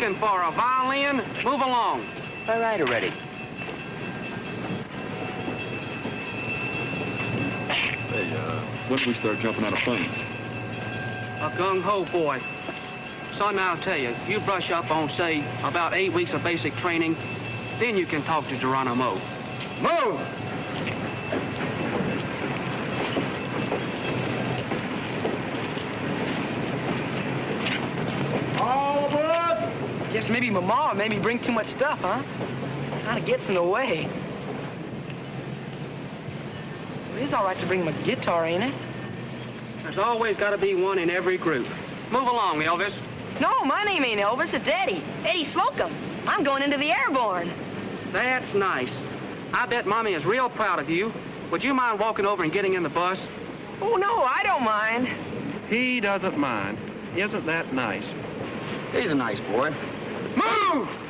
looking for, a violin? Move along. All right already. Hey, uh, when do we start jumping out of planes? A gung-ho boy. Son, I'll tell you, you brush up on, say, about eight weeks of basic training, then you can talk to Geronimo. Move! All aboard! Guess maybe my mom made me bring too much stuff, huh? Kinda gets in the way. It is all right to bring my guitar, ain't it? There's always got to be one in every group. Move along, Elvis. No, my name ain't Elvis, it's Eddie. Eddie Slocum. I'm going into the airborne. That's nice. I bet Mommy is real proud of you. Would you mind walking over and getting in the bus? Oh, no, I don't mind. He doesn't mind. Isn't that nice? He's a nice boy. Move!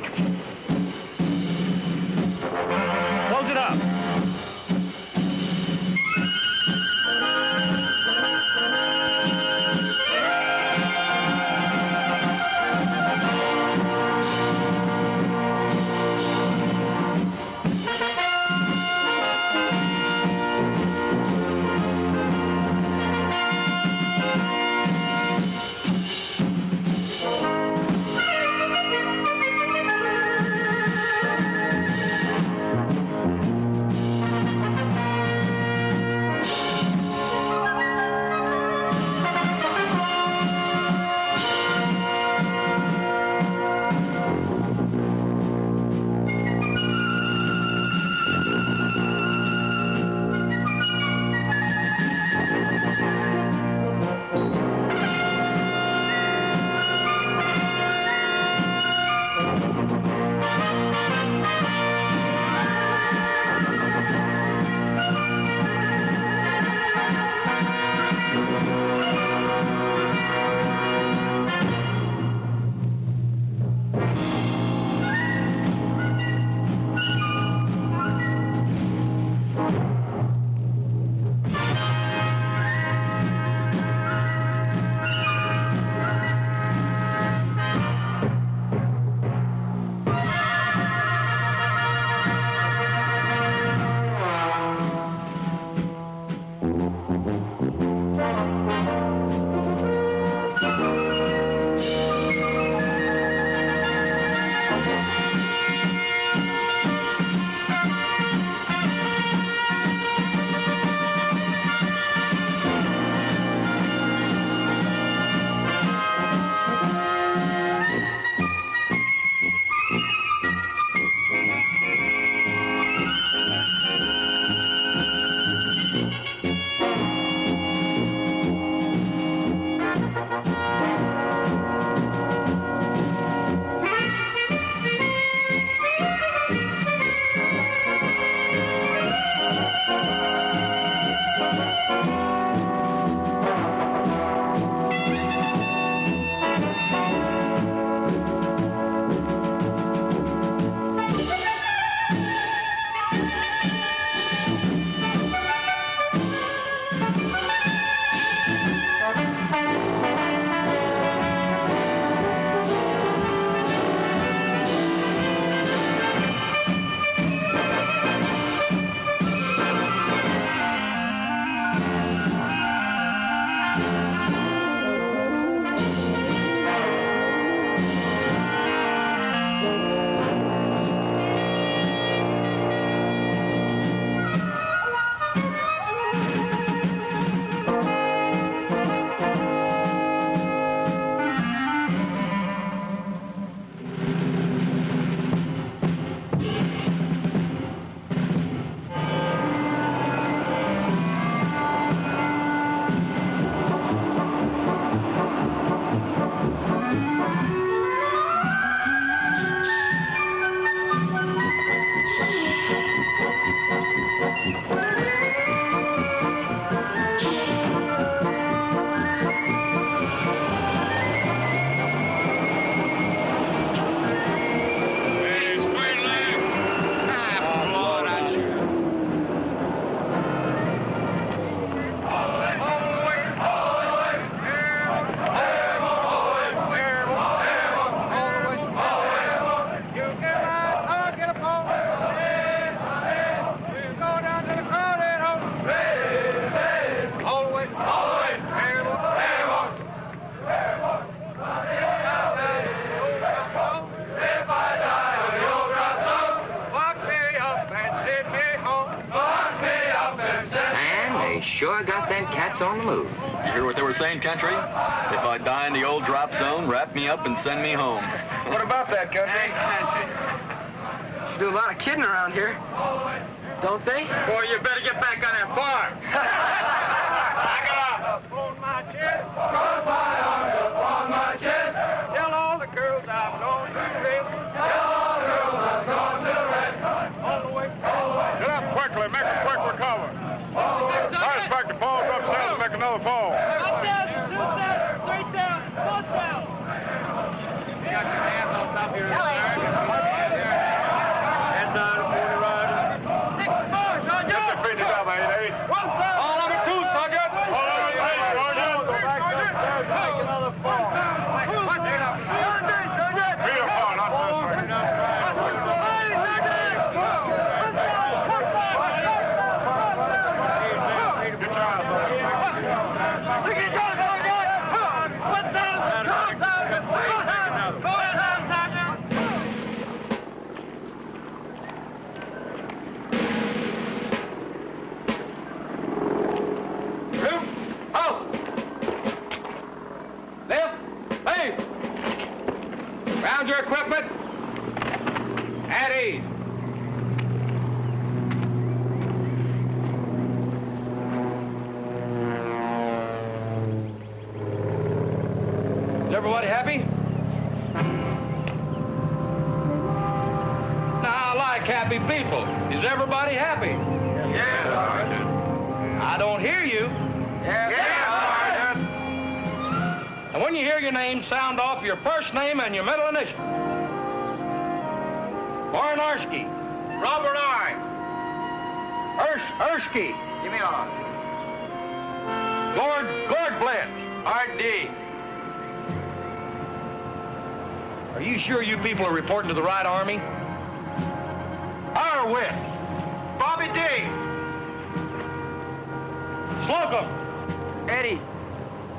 Is everybody happy? Now, I like happy people. Is everybody happy? Yeah, Sergeant. I don't hear you. Yeah, Sergeant. And when you hear your name, sound off your first name and your middle initial. Barnarski. Robert I. Ers- Ersky. Give me on. Gord, Gord Blitz. R.D. Are you sure you people are reporting to the right army? Harwit. Bobby D. Slocum. Eddie.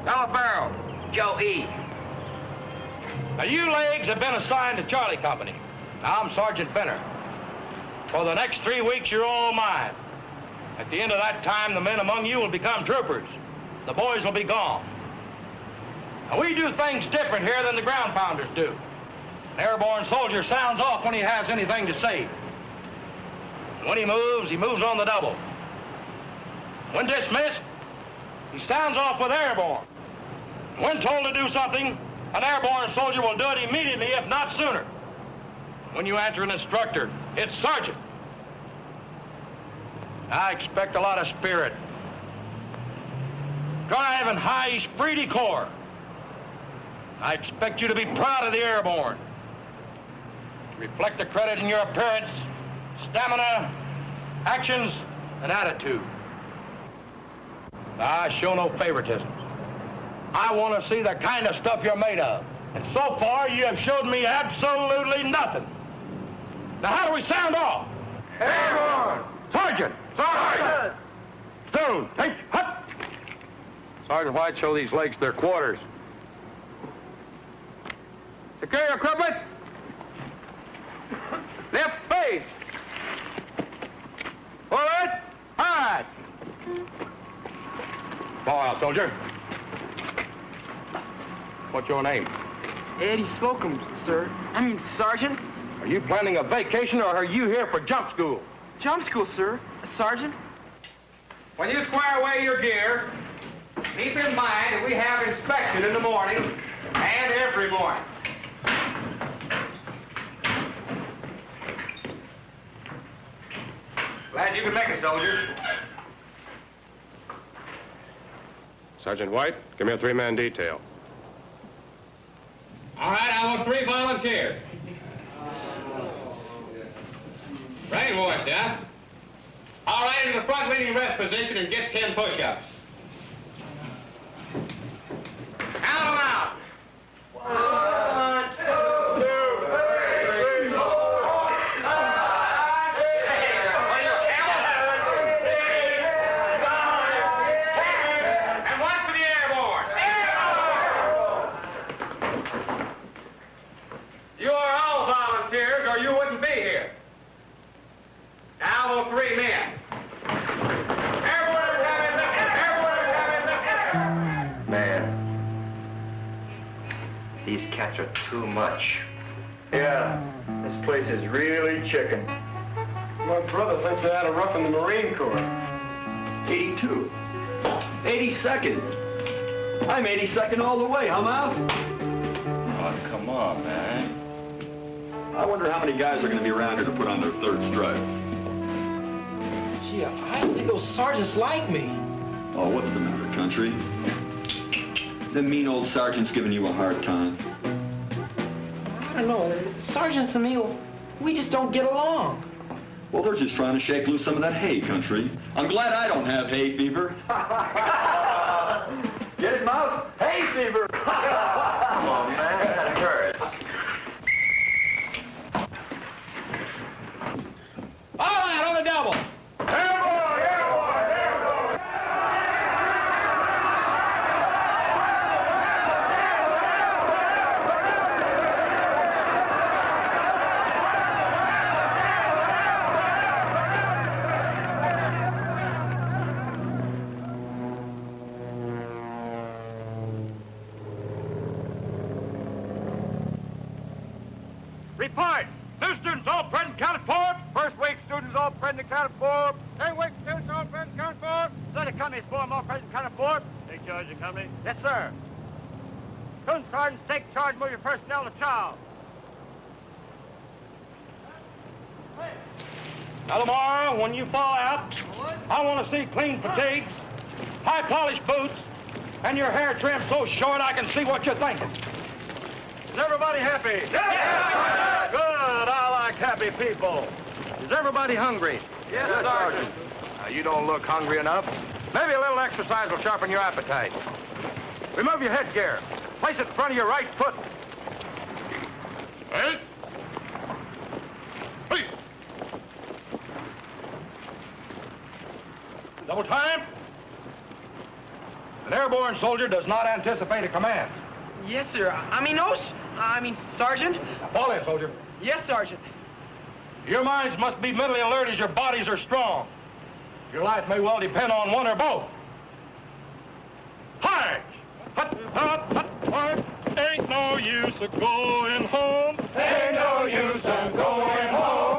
Barrow. Joe E. Now, you legs have been assigned to Charlie Company. Now, I'm Sergeant Benner. For the next three weeks, you're all mine. At the end of that time, the men among you will become troopers. The boys will be gone. Now, we do things different here than the ground pounders do. An airborne soldier sounds off when he has anything to say. When he moves, he moves on the double. When dismissed, he sounds off with airborne. When told to do something, an airborne soldier will do it immediately, if not sooner. When you answer an instructor, it's sergeant. I expect a lot of spirit. Drive high de corps. I expect you to be proud of the airborne. Reflect the credit in your appearance, stamina, actions, and attitude. I show no favoritism. I want to see the kind of stuff you're made of. And so far, you have showed me absolutely nothing. Now, how do we sound off? Airborne! Sergeant! Sergeant! Stone, take, hut! Sergeant White, show these legs their quarters. Secure your equipment. Left face. Forward. Hard. Fall out, soldier. What's your name? Eddie Slocum, sir. I mean, Sergeant. Are you planning a vacation or are you here for jump school? Jump school, sir. Sergeant. When you square away your gear, keep in mind that we have inspection in the morning and every morning. Glad you could make it, soldier. Sergeant White, give me a three-man detail. All right, I want three volunteers. Brainwash, yeah? All right, in the front leading rest position and get 10 push-ups. Count them out. Too much. Yeah, this place is really chicken. My brother thinks I had a rough in the Marine Corps. 82. 82nd. I'm 82nd all the way, huh, Mouse? Oh, come on, man. I wonder how many guys are going to be around here to put on their third stripe. Gee, I don't think those sergeants like me. Oh, what's the matter, country? The mean old sergeant's giving you a hard time. I don't know. Sergeants and me, we just don't get along. Well, they're just trying to shake loose some of that hay, country. I'm glad I don't have hay fever. Get it, Mouse? Hay fever! Come on, man. That hurts. All right, on the double. Report! New students all present counted for. First week students all present counted for. Second week students all present counted for. Second company's form all present counted for. Take charge of the company. Yes, sir. Student sergeants, take charge, move your personnel to Charles. Now, tomorrow, when you fall out, I want to see clean fatigues, high polished boots, and your hair trimmed so short I can see what you're thinking. Is everybody happy? Yes! Good. I like happy people. Is everybody hungry? Yes, Sergeant. Now, you don't look hungry enough. Maybe a little exercise will sharpen your appetite. Remove your headgear. Place it in front of your right foot. Please. Double time. An airborne soldier does not anticipate a command. Yes, sir. I mean, no, I mean, Sergeant. Fall in, soldier. Yes, Sergeant. Your minds must be mentally alert as your bodies are strong. Your life may well depend on one or both. Hard! Hut, hut, hut, hut. Ain't no use of going home. Ain't no use of going home.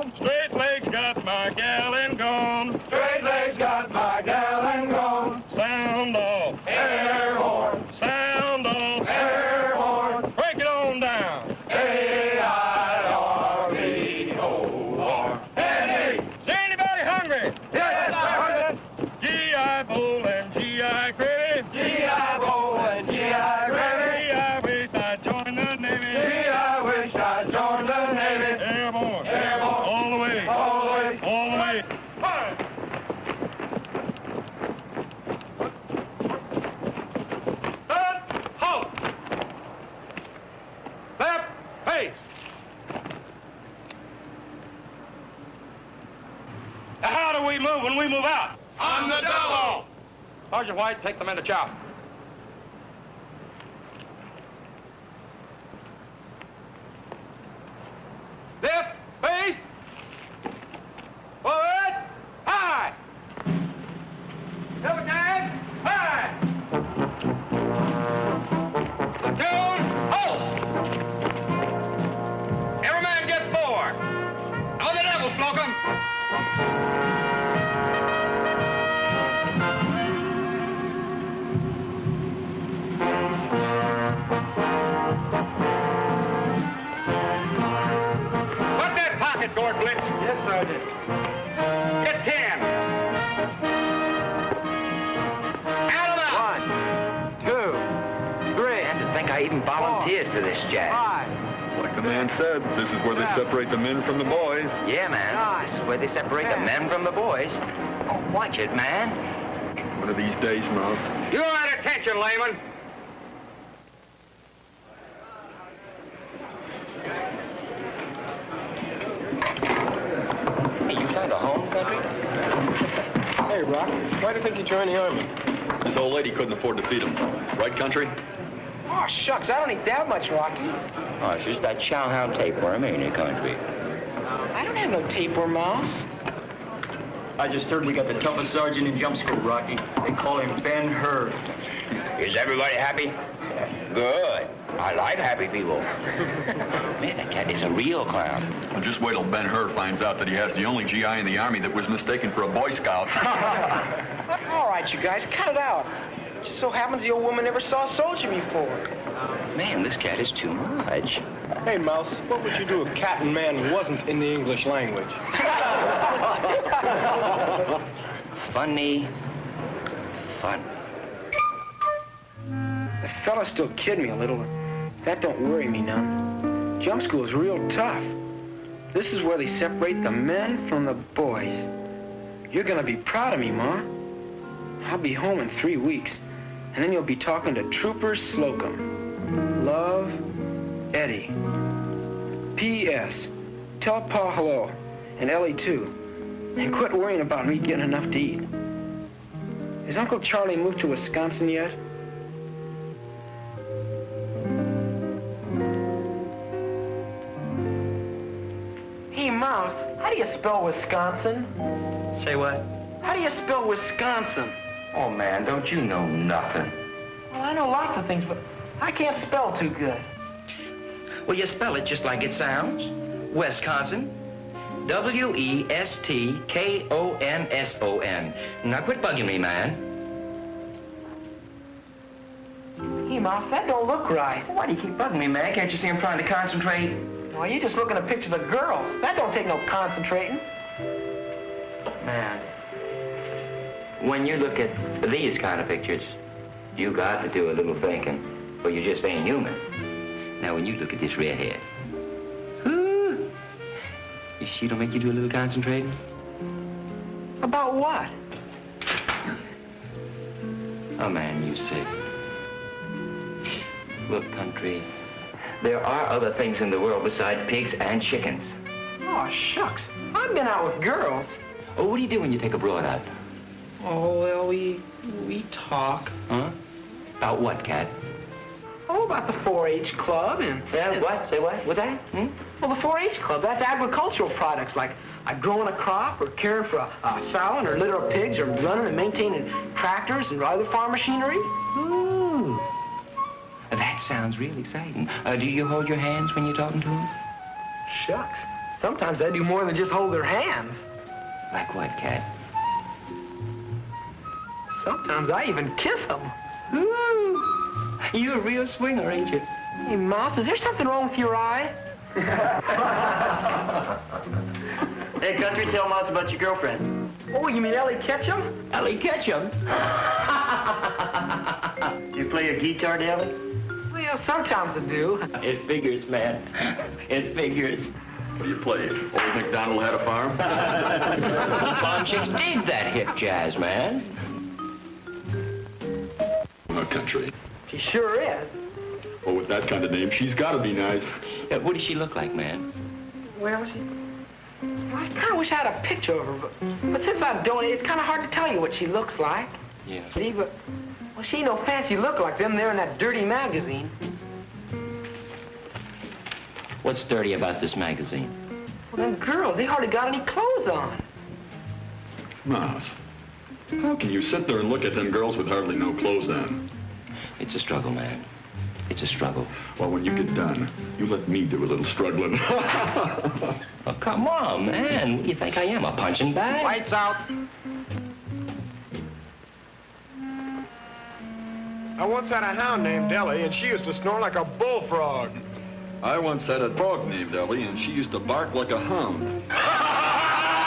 Move when we move out? On the double! Sergeant White, take the men to chow. Lift, face, forward, high. Double time, high. Blitz. Yes, Sergeant. Get ten. Out of the One, two, three, And to think I even volunteered for this jazz. five, Like the man said, this is where they separate the men from the boys. Yeah, man. This is where they separate the men from the boys. Oh, watch it, man. One of these days, Mouse. You all right attention, layman. Hey, you found a home country? Hey, Rock, why do you think you joined the Army? This old lady couldn't afford to feed him. Right, country? Oh, shucks, I don't eat that much, Rocky. Oh, it's just that chowhound tapeworm, ain't it, country? I don't have no tapeworm mouse. I just heard we got the toughest sergeant in jump school, Rocky. They call him Ben Hur. Is everybody happy? Good. I like happy people. Man, that cat is a real clown. Well, just wait till Ben Hur finds out that he has the only GI in the Army that was mistaken for a Boy Scout. All right, you guys, cut it out. It just so happens the old woman never saw a soldier before. Man, this cat is too much. Hey, Mouse, what would you do if Cat and Man wasn't in the English language? Funny. Fun. The fella still kid me a little. That don't worry me none. Jump school is real tough. This is where they separate the men from the boys. You're gonna be proud of me, Ma. I'll be home in three weeks, and then you'll be talking to Trooper Slocum. Love, Eddie. P.S. Tell Pa hello, and Ellie too. And quit worrying about me getting enough to eat. Has Uncle Charlie moved to Wisconsin yet? Mouse, how do you spell Wisconsin? Say what? How do you spell Wisconsin? Oh, man, don't you know nothing? Well, I know lots of things, but I can't spell too good. Well, you spell it just like it sounds. Wisconsin. E W-E-S-T-K-O-N-S-O-N. Now quit bugging me, man. Hey, Mouse, that don't look right. Why do you keep bugging me, man? Can't you see I'm trying to concentrate? Well, you just looking at pictures of girls. That don't take no concentrating. Man, when you look at these kind of pictures, you got to do a little thinking, or you just ain't human. Now, when you look at this redhead, ooh, she don't make you do a little concentrating? About what? Oh, man, you sick. Look, country, there are other things in the world besides pigs and chickens. Oh, shucks. I've been out with girls. Oh, what do you do when you take a broad out? Oh, well, we we talk. Huh? About what, cat? Oh, about the 4-H club and... Yeah, what? Say what? What's that? Hmm? Well, the 4-H club, that's agricultural products like like growing a crop or caring for a, a sow her litter of pigs or running and maintaining tractors and other farm machinery. Ooh. That sounds really exciting. Uh, do you hold your hands when you're talking to them? Shucks. Sometimes I do more than just hold their hands. Like what, cat? Sometimes I even kiss them. Ooh. You're a real swinger, ain't you? Hey, Mouse, is there something wrong with your eye? Hey, country, tell Mouse about your girlfriend. Oh, you mean Ellie Ketchum? Ellie Ketchum. Do you play a guitar, Ellie? Well, sometimes I do. It figures, man. It figures. What do you play? Old MacDonald had a farm? Farm chicks dig that hip jazz, man. No country. She sure is. Well, with that kind of name, she's got to be nice. Yeah, what does she look like, man? Well, she... I kind of wish I had a picture of her, but, but since I don't, it's kind of hard to tell you what she looks like. Yeah. See, but, well, she ain't no fancy look like them there in that dirty magazine. What's dirty about this magazine? Well, them girls, they hardly got any clothes on. Mouse, how can you sit there and look at them girls with hardly no clothes on? It's a struggle, man. It's a struggle. Well, when you get done, you let me do a little struggling. Oh, come on, man. You think I am, a punching bag? Lights out. I once had a hound named Ellie, and she used to snore like a bullfrog. I once had a dog named Ellie, and she used to bark like a hound.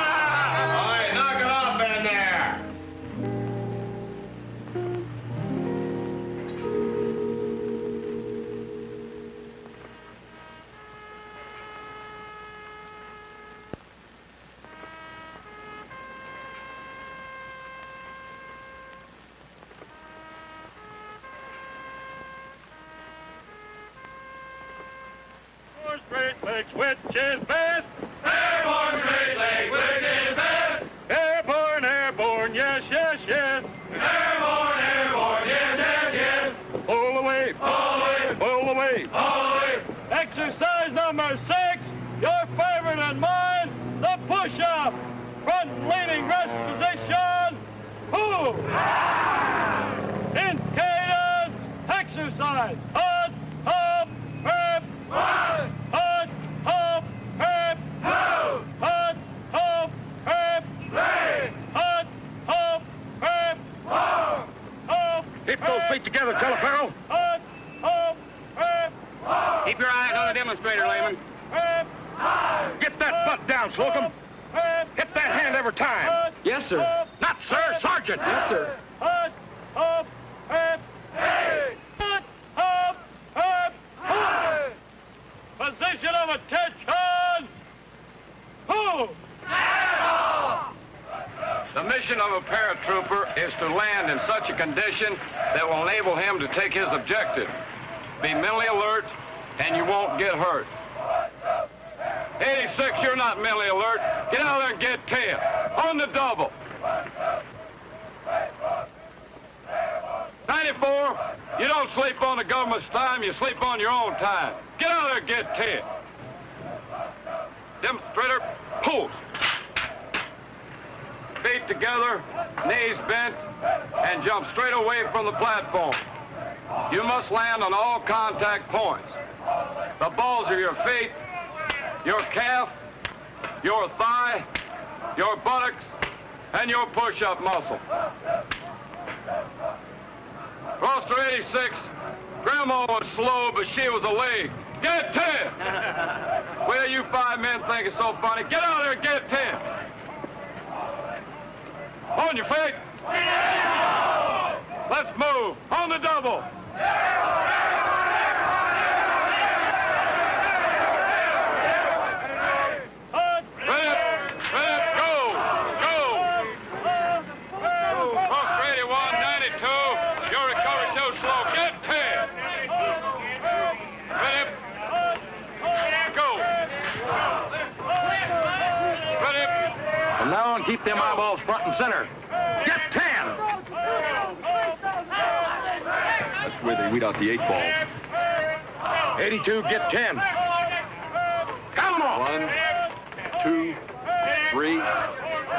Lakes, which is best? Airborne Great Lakes, which is best? Airborne, airborne, yes, yes, yes. Airborne, airborne, yes, yes, yes. Pull away, pull away, pull away, pull away. Exercise number six, your favorite and mine, the push-up. Front leaning rest position. Pull. In cadence, exercise. Together, Telefaro. Keep your eyes on the demonstrator, Lehman. Get that butt down, Slocum. Hit that hand every time. Yes, sir. Not, sir, Sergeant. Yes, sir. Position of attention! Move! The mission of a paratrooper is to land in such a condition that will enable him to take his objective. Be mentally alert, and you won't get hurt. 86, you're not mentally alert. Get out there and get 10. On the double. 94, you don't sleep on the government's time, you sleep on your own time. Get out there and get 10. Demonstrator, pulls. Feet together, knees bent, and jump straight away from the platform. You must land on all contact points. The balls of your feet, your calf, your thigh, your buttocks, and your push-up muscle. Roster 86, Grandma was slow, but she was a leg. Get 10! well, you five men think it's so funny. Get out of there and get 10. On your feet. Let's move. On the double. Ready, ready, go, go. Cross 81, 92. Your recovery too slow. Get 10. Ready, go. Ready. From now on, keep them eyeballs front and center. Get 10. That's where they weed out the eight ball. 82, get 10. Count them off. One, two, three,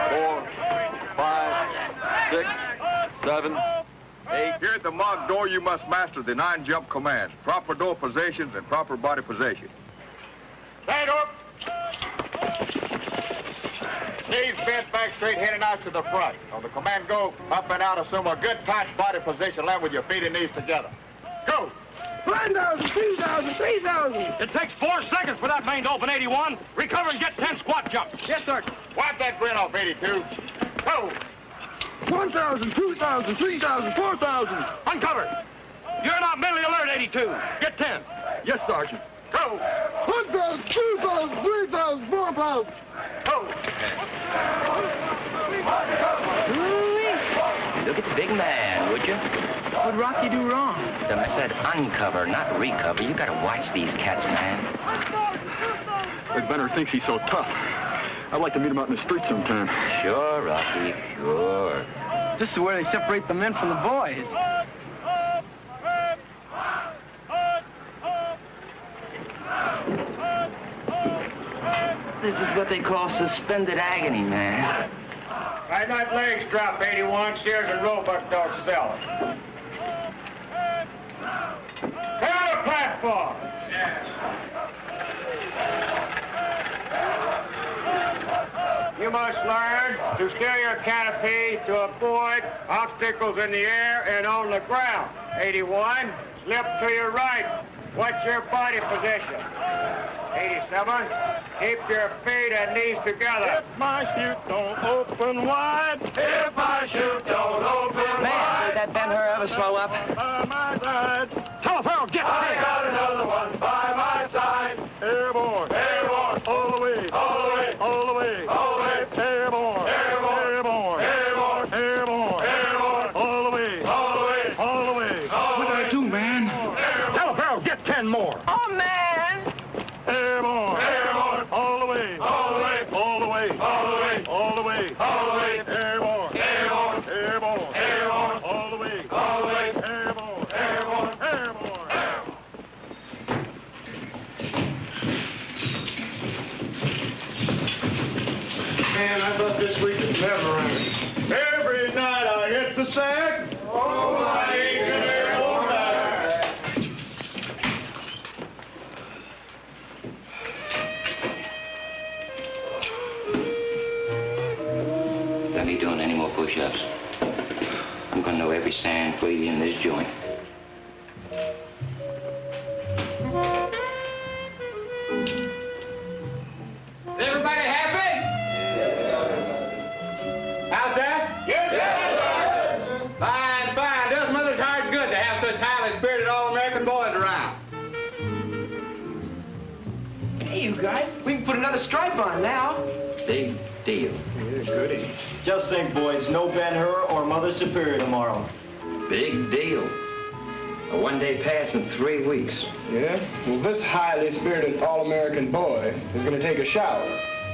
four, five, six, seven, eight. Here at the mock door, you must master the nine jump commands, proper door positions and proper body position. Stand up! Knees bent back straight, heading out to the front. On the command go, up and out, assume a good tight body position, land with your feet and knees together. Go! 1,000, 2,000, 3,000. It takes four seconds for that main to open 81. Recover and get 10 squat jumps. Yes, sir. Wipe that grin off, 82. Go! 1,000, 2,000, 3,000, 4,000. Uncover. You're not mentally alert, 82. Get 10. Yes, Sergeant. Go! 1,000, 2,000, 3,000, 4,000. Go! Look at the big man, would you? What'd Rocky do wrong? Then I said uncover, not recover. You gotta watch these cats, man. Ed Benner thinks he's so tough. I'd like to meet him out in the street sometime. Sure, Rocky, sure. This is where they separate the men from the boys. This is what they call suspended agony, man. Right night legs drop, 81. Sears and Roebuck don't sell it. Clear the platform! You must learn to steer your canopy to avoid obstacles in the air and on the ground. 81, slip to your right. What's your body position. 87, keep your feet and knees together. If my chute don't open wide, If my chute don't open Man, did that Ben Hur ever slow up? by my side. Telephone, get 10. Ben-Hur or Mother Superior tomorrow. Big deal. A one-day pass in three weeks. Yeah? Well, this highly spirited All-American boy is going to take a shower.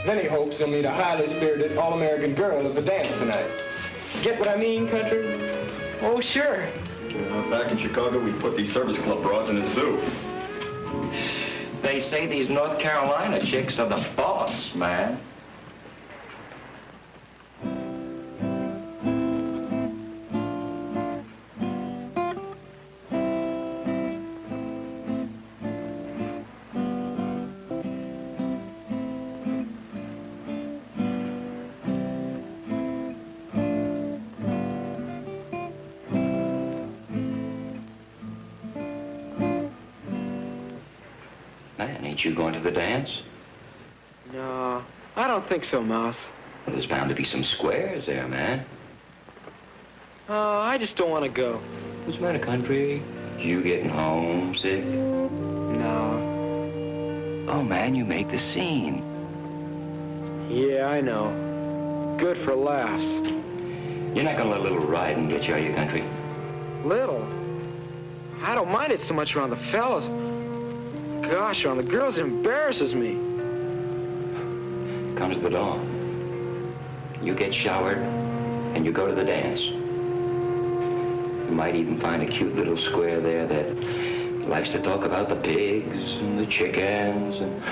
Then he hopes he'll meet a highly spirited All-American girl at the dance tonight. Get what I mean, country? Oh, sure. Uh, back in Chicago, we put these service club broads in a zoo. They say these North Carolina chicks are the boss, man. You going to the dance? No, I don't think so, Mouse. Well, there's bound to be some squares there, man. Oh, I just don't want to go. What's the matter, country? You getting homesick? No. Oh, man, you make the scene. Yeah, I know. Good for laughs. You're not gonna let a little riding get you, are you, country? Little. I don't mind it so much around the fellas. Gosh, around the girls, embarrasses me. Comes the dawn. You get showered, and you go to the dance. You might even find a cute little square there that likes to talk about the pigs and the chickens and...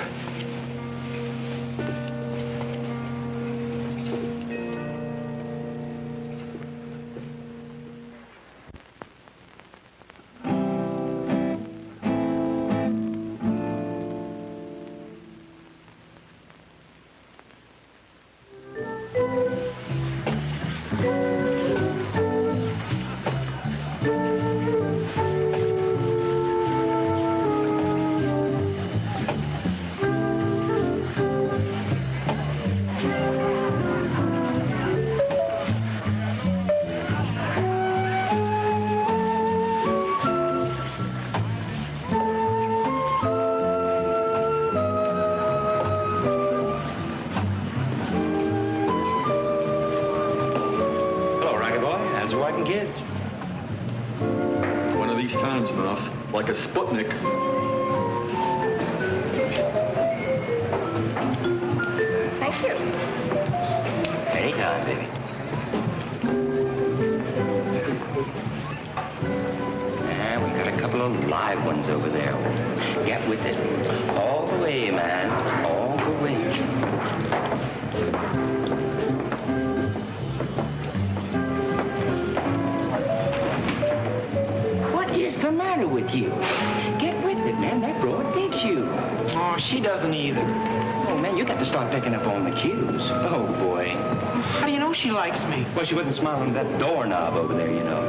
Well, she wouldn't smile on that doorknob over there, you know.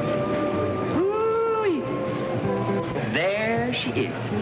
There she is.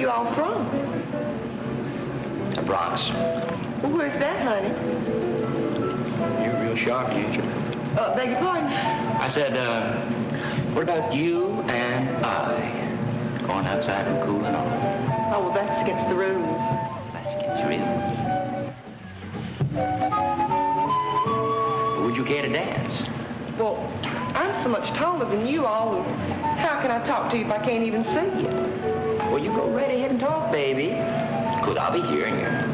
You all from? The Bronx. Well, where's that, honey? You're real sharp, ain't you? Uh, beg your pardon? I said, uh, what about you and I going outside and cooling off? Oh, well, that's against the rules. That's against the rules. Would you care to dance? Well, I'm so much taller than you all, how can I talk to you if I can't even see you? Go right ahead and talk, baby. Because I'll be hearing you?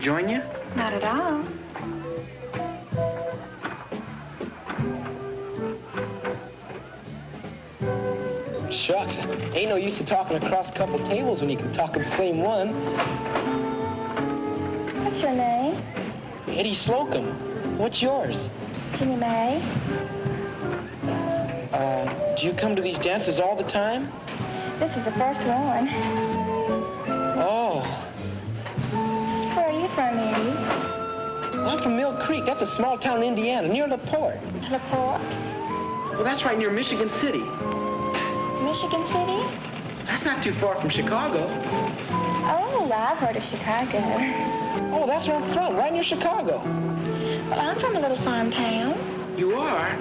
And join you? Not at all. Shucks, ain't no use of talking across a couple tables when you can talk at the same one. What's your name? Eddie Slocum. What's yours? Ginny May. Uh, do you come to these dances all the time? This is the first one. From Mill Creek. That's a small town in Indiana, near LaPorte. LaPorte? Well, that's right near Michigan City. Michigan City? That's not too far from Chicago. Oh, I've heard of Chicago. Oh, that's where I'm from, right near Chicago. Well, I'm from a little farm town. You are?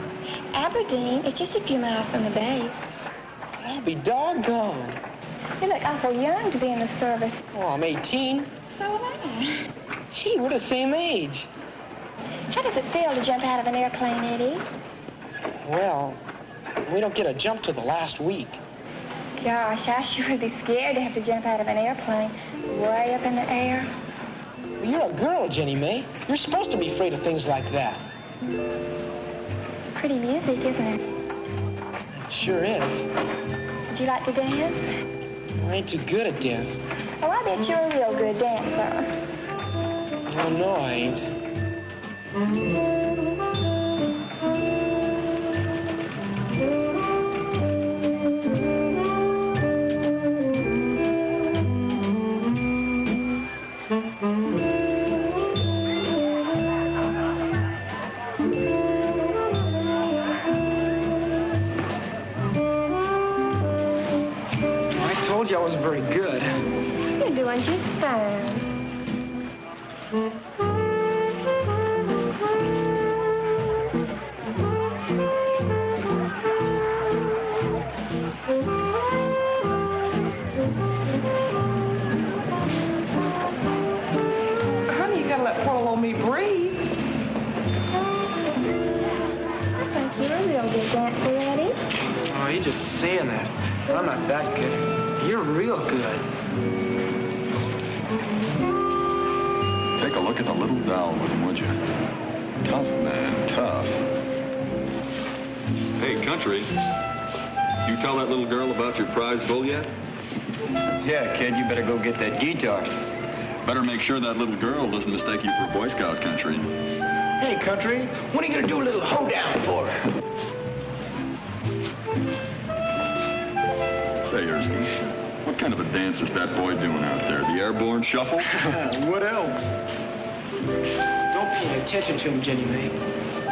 Aberdeen. It's just a few miles from the base. I'll be doggone. You look awful young to be in the service. Oh, I'm 18. So am I. Gee, we're the same age. How does it feel to jump out of an airplane, Eddie? Well, we don't get a jump till the last week. Gosh, I sure would be scared to have to jump out of an airplane way up in the air. You're a girl, Jenny May. You're supposed to be afraid of things like that. Pretty music, isn't it? It sure is. Would you like to dance? I ain't too good at dance. Oh, I bet you're a real good dancer. Oh, no, I ain't. I I'm that good. You're real good. Take a look at the little doll with him, would you? Tough, man, tough. Hey, Country, you tell that little girl about your prize bull yet? Yeah, kid, you better go get that guitar. Better make sure that little girl doesn't mistake you for a Boy Scout country. Hey, country, when are you gonna do a little hoedown for her? What kind of a dance is that boy doing out there? The airborne shuffle? what else? Don't pay any attention to him, Jenny May.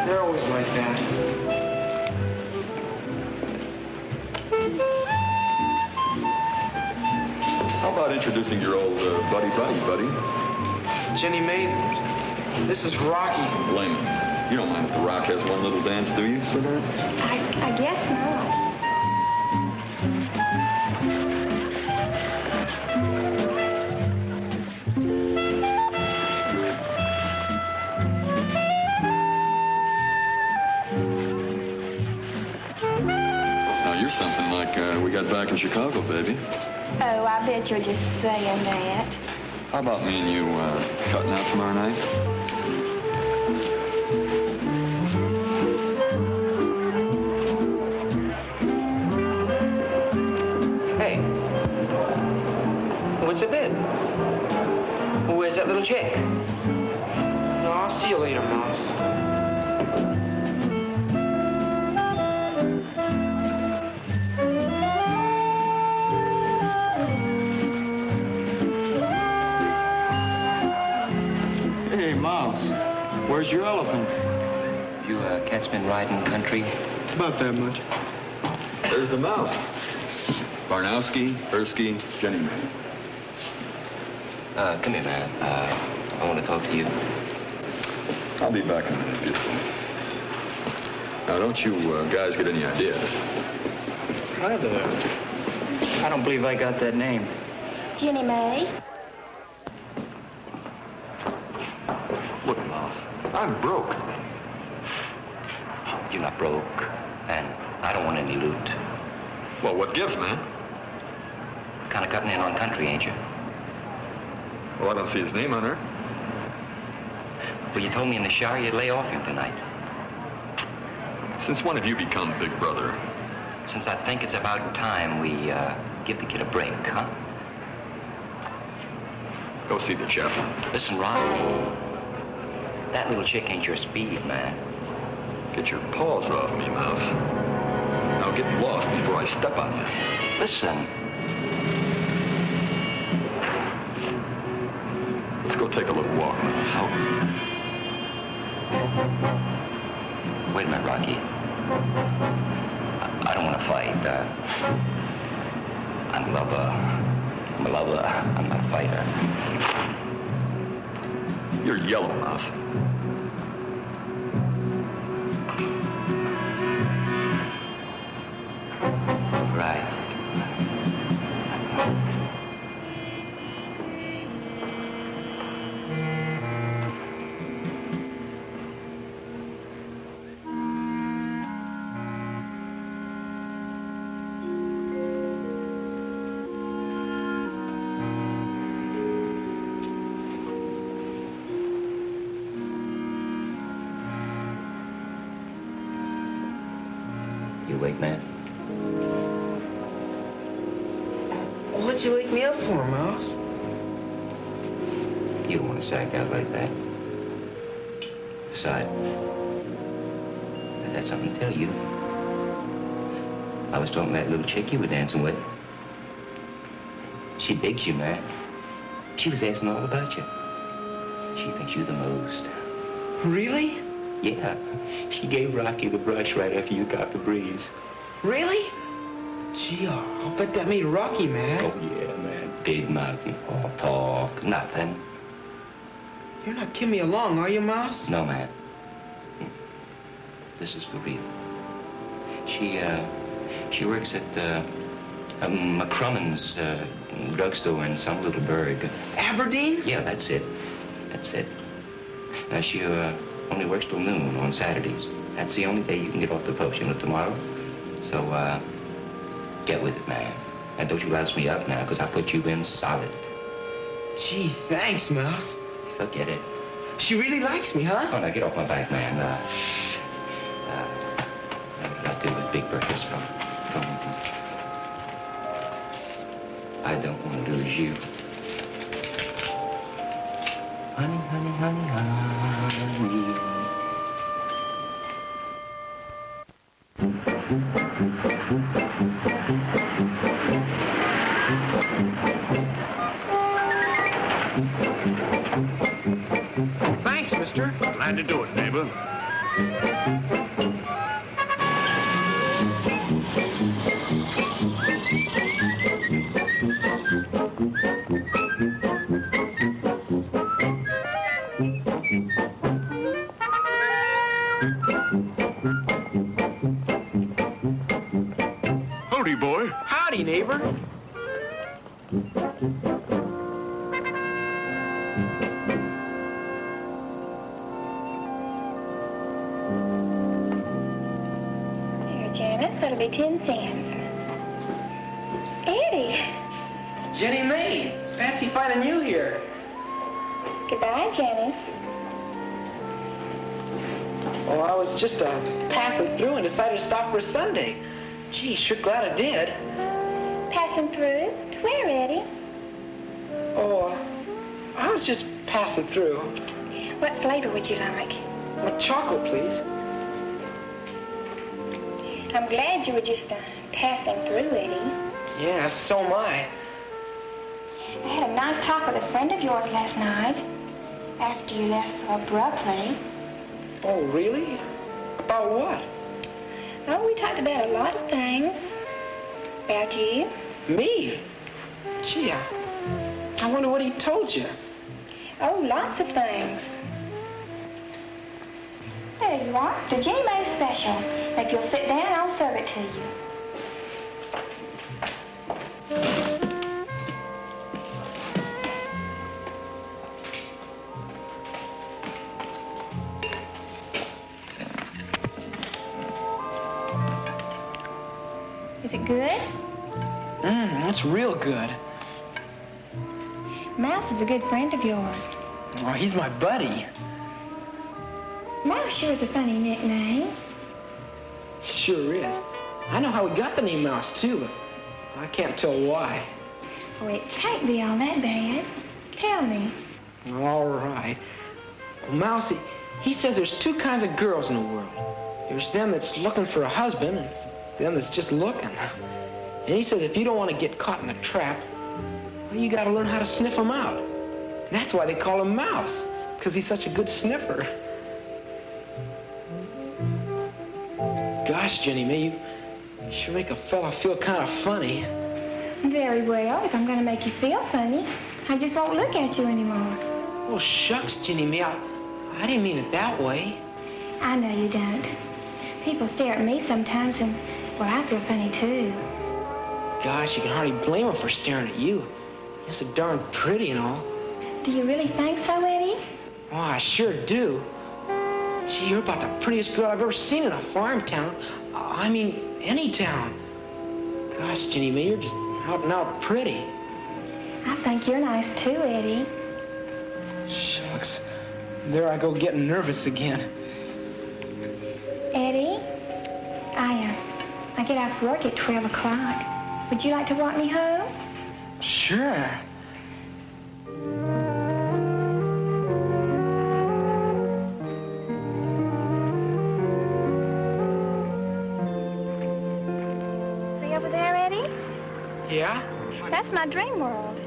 They're always like that. How about introducing your old uh, buddy buddy, buddy? Jenny May, this is Rocky. Layman. You don't mind if the rock has one little dance, do you, sweetheart? I, I guess not. We got back in Chicago, baby. Oh, I bet you're just saying that. How about me and you uh, cutting out tomorrow night? Hey, what's the bid? Where's that little chick? No, I'll see you later, Mouse. You been riding country? About that much. There's the mouse. Barnowski, Ersky, Jenny May. Uh, come here, man. Uh, I want to talk to you. I'll be back in a minute, beautiful. Now, don't you uh, guys get any ideas? Hi there. I don't believe I got that name. Jenny May? Look, Mouse, I'm broke. You're not broke, and I don't want any loot. Well, what gives, man? kind of cutting in on country, ain't you? Well, I don't see his name on her. Well, you told me in the shower you'd lay off him tonight. Since when have you become Big Brother? Since I think it's about time we uh, give the kid a break, huh? Go see the chaplain. Listen, Ron. That little chick ain't your speed, man. Get your paws off me, Mouse. Now get lost before I step on you. Listen. Let's go take a little walk. Wait a minute, Rocky. I, I don't want to fight. Uh, I'm a lover. I'm a lover. I'm not a fighter. You're yellow, Mouse. You awake, man? What'd you wake me up for, Mouse? You don't want to sack out like that. Besides, I got something to tell you. I was talking to that little chick you were dancing with. She digs you, man. She was asking all about you. She thinks you're the most. Really? Yeah. She gave Rocky the brush right after you got the breeze. Really? Gee, I'll bet that made Rocky mad. Oh, yeah, man. Big mouth all talk. Nothing. You're not kidding me along, are you, Mouse? No, man. This is for real. She, uh, she works at, uh, uh McCrummen's, uh, drugstore in some little burg. Aberdeen? Yeah, that's it. That's it. Now, she, uh, only works till noon on Saturdays. That's the only day you can get off the potion with tomorrow. So, uh, get with it, man. And don't you rouse me up now, because I put you in solid. Gee, thanks, Mouse. Forget it. She really likes me, huh? Oh, now get off my back, man. Uh, uh, what I do is big breakfast from, from... I don't want to lose you. Honey, honey, honey, honey. Here. goodbye, Janice. Oh, I was just uh, passing through and decided to stop for a Sunday. Gee, sure glad I did. Passing through. Where, Eddie? Oh, I was just passing through. What flavor would you like? Well, chocolate, please. I'm glad you were just uh, passing through, Eddie. Yeah, so am I. I had a nice talk with a friend of yours last night after you left so abruptly. Oh, really? About what? Oh, we talked about a lot of things. About you. Me? Gee, I, I wonder what he told you. Oh, lots of things. There you are, the Mae special. If you'll sit down, I'll serve it to you. Good? Mmm, that's real good. Mouse is a good friend of yours. Oh, he's my buddy. Mouse sure is a funny nickname. Sure is. I know how we got the name Mouse, too, but I can't tell why. Oh, it can't be all that bad. Tell me. All right. Well, Mouse, he, he says there's two kinds of girls in the world. There's them that's looking for a husband and them that's just looking. And he says if you don't want to get caught in a trap, well, you got to learn how to sniff them out. And that's why they call him Mouse, because he's such a good sniffer. Gosh, Jenny May, you, you sure make a fella feel kind of funny. Very well, if I'm going to make you feel funny, I just won't look at you anymore. Oh, shucks, Jenny May, I, I didn't mean it that way. I know you don't. People stare at me sometimes and, well, I feel funny too. Gosh, you can hardly blame them for staring at you. You're so darn pretty and all. Do you really think so, Eddie? Oh, I sure do. Gee, you're about the prettiest girl I've ever seen in a farm town. I mean, any town. Gosh, Jenny May, you're just out and out pretty. I think you're nice too, Eddie. Shucks. There I go getting nervous again. Eddie, get off work at 12 o'clock. Would you like to walk me home? Sure. See over there, Eddie? Yeah? That's my dream world.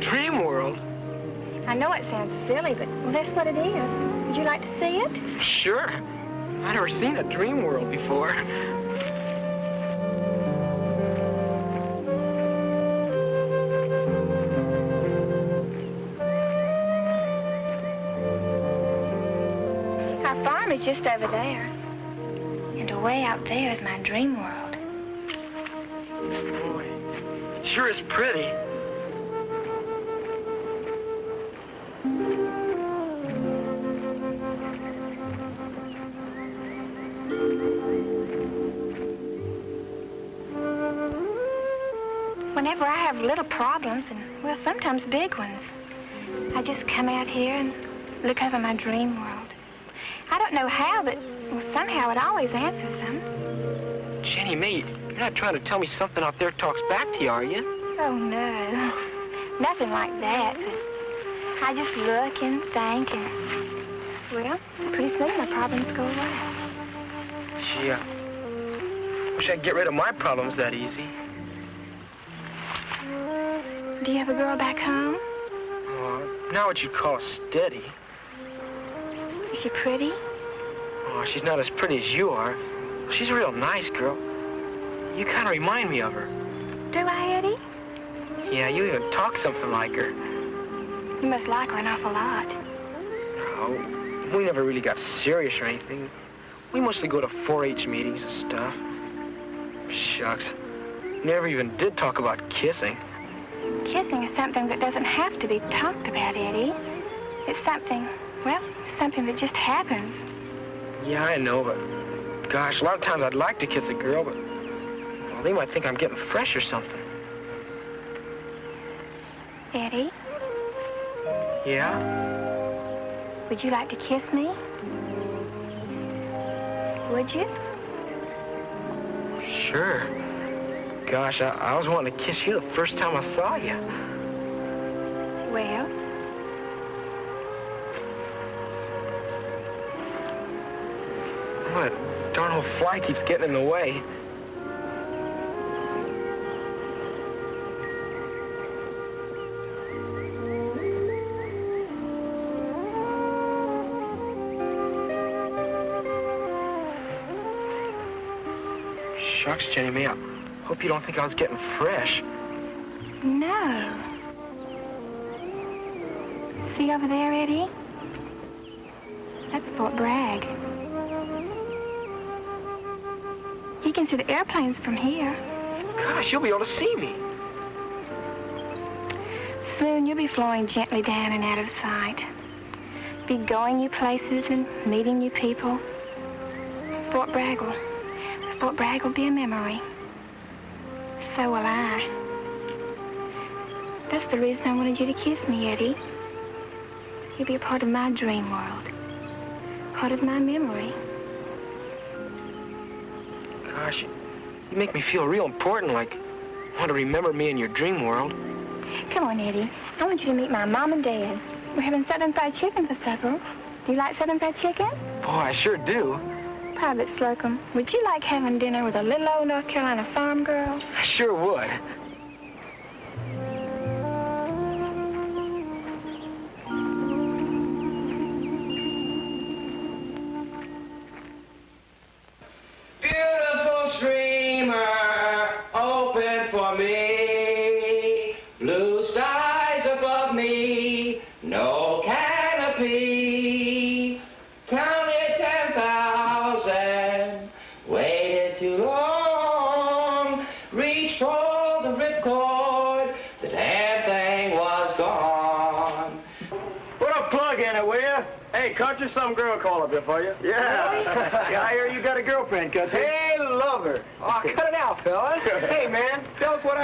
Dream World? I know it sounds silly, but well, that's what it is. Would you like to see it? Sure. I've never seen a dream world before. Just over there. And away out there is my dream world. Boy, it sure is pretty. Whenever I have little problems, and well, sometimes big ones, I just come out here and look over my dream world. I don't know how, but well, somehow it always answers them. Jenny May, you're not trying to tell me something out there talks back to you, are you? Oh, no. Nothing like that. I just look and think, and, well, pretty soon my problems go away. Gee, I wish I could get rid of my problems that easy. Do you have a girl back home? Oh, not what you'd call steady. Is she pretty? Oh, she's not as pretty as you are. She's a real nice girl. You kind of remind me of her. Do I, Eddie? Yeah, you even talk something like her. You must like her an awful lot. No, we never really got serious or anything. We mostly go to 4-H meetings and stuff. Shucks. Never even did talk about kissing. Kissing is something that doesn't have to be talked about, Eddie. It's something, well, something that just happens. Yeah, I know, but gosh, a lot of times I'd like to kiss a girl, but well, they might think I'm getting fresh or something. Eddie, Yeah? would you like to kiss me? Would you? Sure. Gosh, I, I was wanting to kiss you the first time I saw you. Well, What? Darn old fly keeps getting in the way. Shucks, Jenny May, I hope you don't think I was getting fresh. no. See over there, Eddie? That's Fort Bragg. You can see the airplanes from here. Gosh, you'll be able to see me. Soon you'll be flowing gently down and out of sight. Be going new places and meeting new people. Fort Bragg will, Fort Bragg will be a memory. So will I. That's the reason I wanted you to kiss me, Eddie. You'll be a part of my dream world. Part of my memory. Make me feel real important, like want to remember me in your dream world. Come on, Eddie. I want you to meet my mom and dad. We're having southern fried chicken for supper. Do you like southern fried chicken? Boy, I sure do. Private Slocum, would you like having dinner with a little old North Carolina farm girl? I sure would.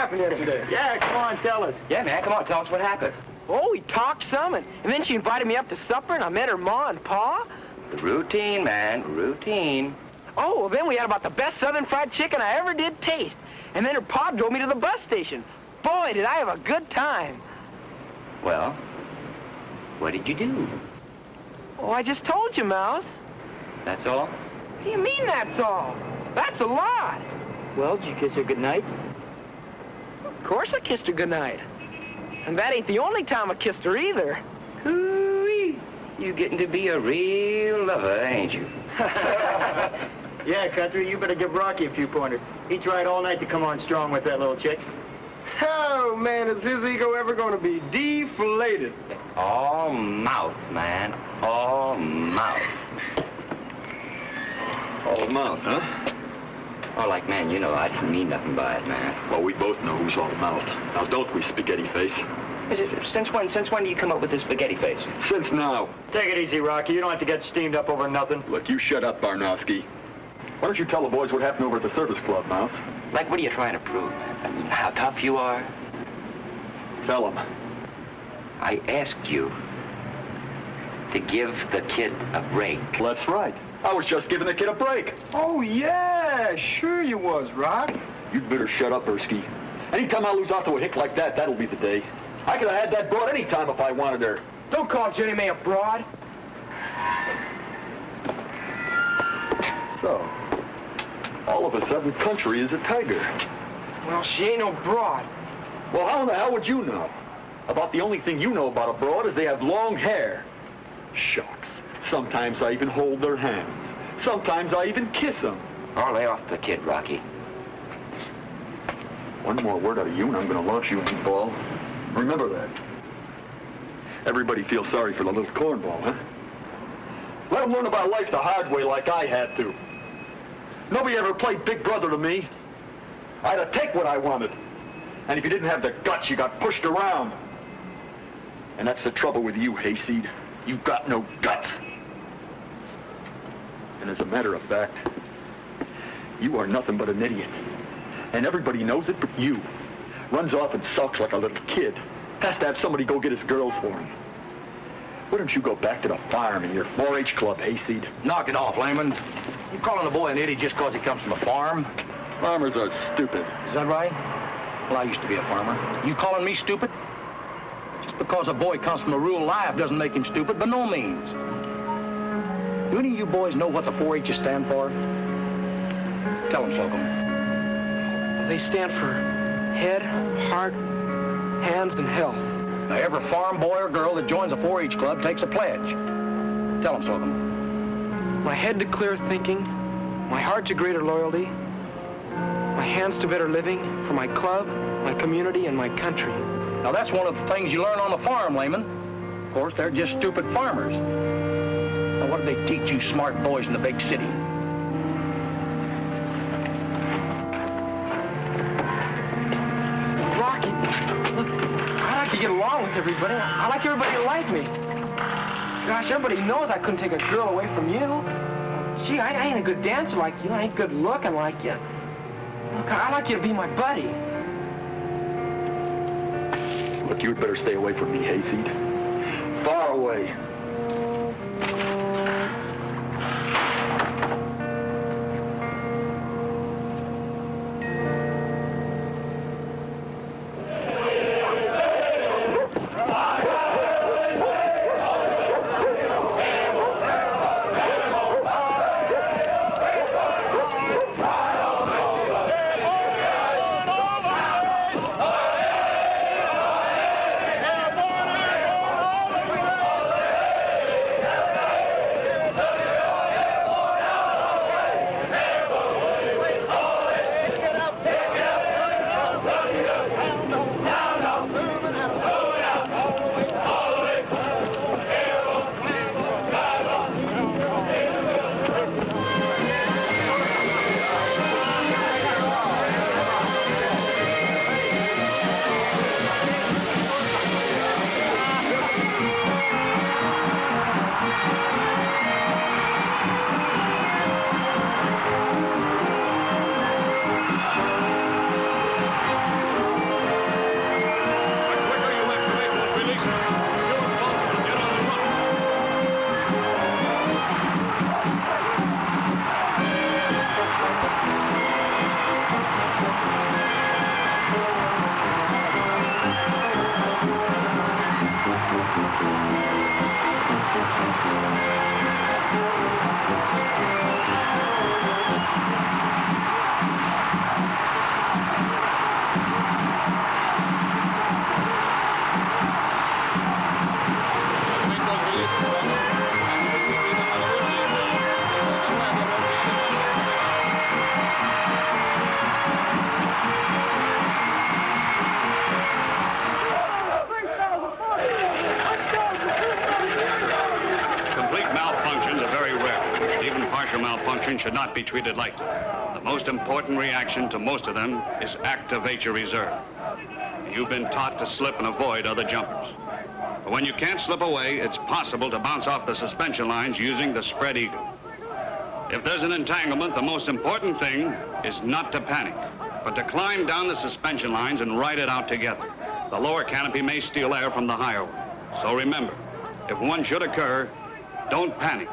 Happened yesterday. Yeah, come on, tell us. Yeah, man, come on, tell us what happened. Oh, we talked some, and, and then she invited me up to supper, and I met her ma and pa. Routine, man, routine. Oh, well, then we had about the best southern fried chicken I ever did taste. And then her pa drove me to the bus station. Boy, did I have a good time. Well, what did you do? Oh, I just told you, Mouse. That's all? What do you mean that's all? That's a lot. Well, did you kiss her goodnight? Of course I kissed her goodnight. And that ain't the only time I kissed her either. Hoo-wee. You getting to be a real lover, ain't you? yeah, Country, you better give Rocky a few pointers. He tried all night to come on strong with that little chick. Oh, man, is his ego ever going to be deflated? All mouth, man. All mouth. All mouth, huh? Oh, like, man, you know I didn't mean nothing by it, man. Well, we both know who's all mouth. Now, don't we, spaghetti face? Is it, since when, since when do you come up with this spaghetti face? Since now. Take it easy, Rocky. You don't have to get steamed up over nothing. Look, you shut up, Barnowski. Why don't you tell the boys what happened over at the service club, Mouse? Like, what are you trying to prove? How tough you are? Tell them. I asked you to give the kid a break. That's right. I was just giving the kid a break. Oh, yeah, sure you was, Rock. You'd better shut up, Ersky. Anytime I lose out to a hick like that, that'll be the day. I could have had that broad any time if I wanted her. Don't call Jenny May a broad. So, all of a sudden, country is a tiger. Well, she ain't no broad. Well, how in the hell would you know? About the only thing you know about a broad is they have long hair. Shucks. Sometimes I even hold their hands. Sometimes I even kiss them. Oh, lay off the kid, Rocky. One more word out of you and I'm going to launch you into the ball. Remember that. Everybody feels sorry for the little cornball, huh? Let him learn about life the hard way like I had to. Nobody ever played big brother to me. I had to take what I wanted. And if you didn't have the guts, you got pushed around. And that's the trouble with you, Hayseed. You've got no guts. And as a matter of fact, you are nothing but an idiot. And everybody knows it but you. Runs off and sulks like a little kid. Has to have somebody go get his girls for him. Why don't you go back to the farm in your 4-H club, Hayseed? Knock it off, Lehman. You calling a boy an idiot just because he comes from a farm? Farmers are stupid. Is that right? Well, I used to be a farmer. You calling me stupid? Just because a boy comes from a rural life doesn't make him stupid, by no means. Do any of you boys know what the 4-H's stand for? Tell them, Slocum. They stand for head, heart, hands, and health. Now, every farm boy or girl that joins a 4-H club takes a pledge. Tell them, Slocum. My head to clear thinking, my heart to greater loyalty, my hands to better living for my club, my community, and my country. Now, that's one of the things you learn on the farm, Layman. Of course, they're just stupid farmers. Now, what do they teach you smart boys in the big city? Rocky, look, I like to get along with everybody. I like everybody to like me. Gosh, everybody knows I couldn't take a girl away from you. Gee, I, I ain't a good dancer like you. I ain't good looking like you. Look, I like you to be my buddy. Look, you'd better stay away from me, Hayseed. Be treated lightly. The most important reaction to most of them is activate your reserve. You've been taught to slip and avoid other jumpers. But when you can't slip away, it's possible to bounce off the suspension lines using the spread eagle. If there's an entanglement, the most important thing is not to panic, but to climb down the suspension lines and ride it out together. The lower canopy may steal air from the higher one. So remember, if one should occur, don't panic.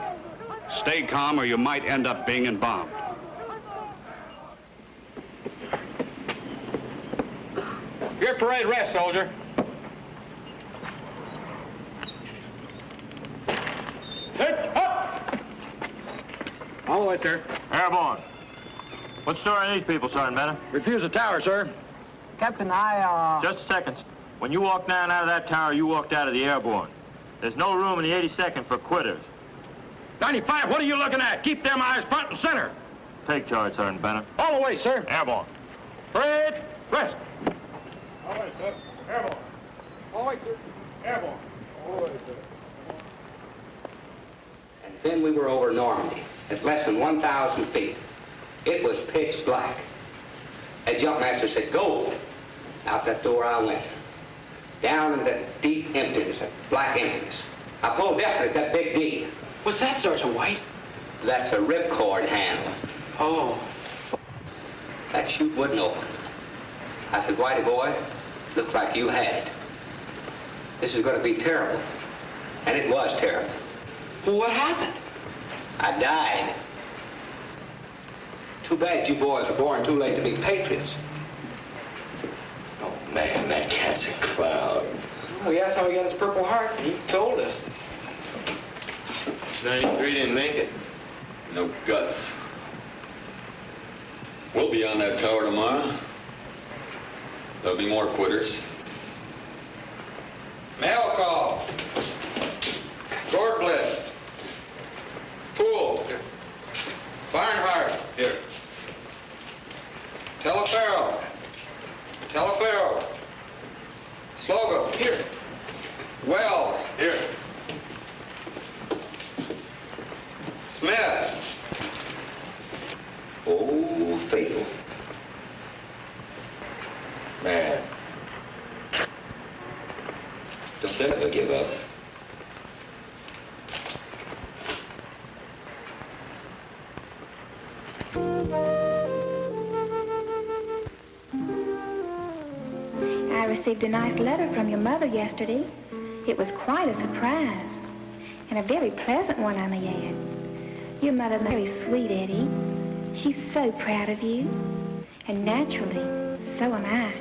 Stay calm or you might end up being embalmed. Your parade rest, soldier. All the way, sir. Airborne. What's the story on these people, Sergeant Bennett? Refuse the tower, sir. Captain, I, uh... Just a second. When you walked down out of that tower, you walked out of the airborne. There's no room in the 82nd for quitters. 95, what are you looking at? Keep them eyes front and center. Take charge, Sergeant Bennett. All the way, sir. Airborne. Parade rest. All right, sir. Airborne. All right, sir. Airborne. All right, sir. And then we were over Normandy at less than 1,000 feet. It was pitch black. A jumpmaster said, go. Out that door I went. Down into that deep emptiness, that black emptiness. I pulled definitely at that big D. What's that, Sergeant White? That's a ripcord handle. Oh. That chute wouldn't open. I said, Whitey boy, looked like you had it. This is going to be terrible. And it was terrible. Well, what happened? I died. Too bad you boys were born too late to be patriots. Oh, man, that cat's a clown. Oh, yeah, that's how he got his Purple Heart. He told us. 93 didn't make it. No guts. We'll be on that tower tomorrow. There'll be more quitters. Mail call. Short list. Received a nice letter from your mother yesterday. It was quite a surprise, and a very pleasant one, I may add. Your mother's very sweet, Eddie. She's so proud of you, and naturally, so am I.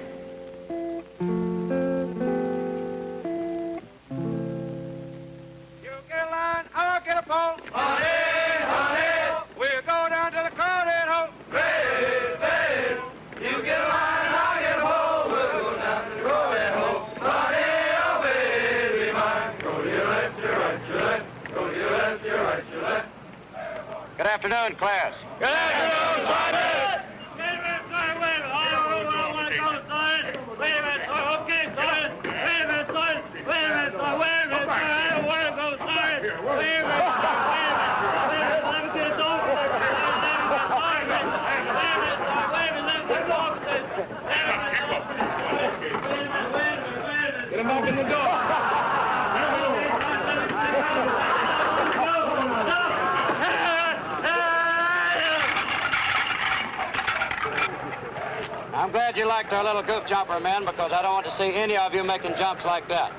men, because I don't want to see any of you making jumps like that.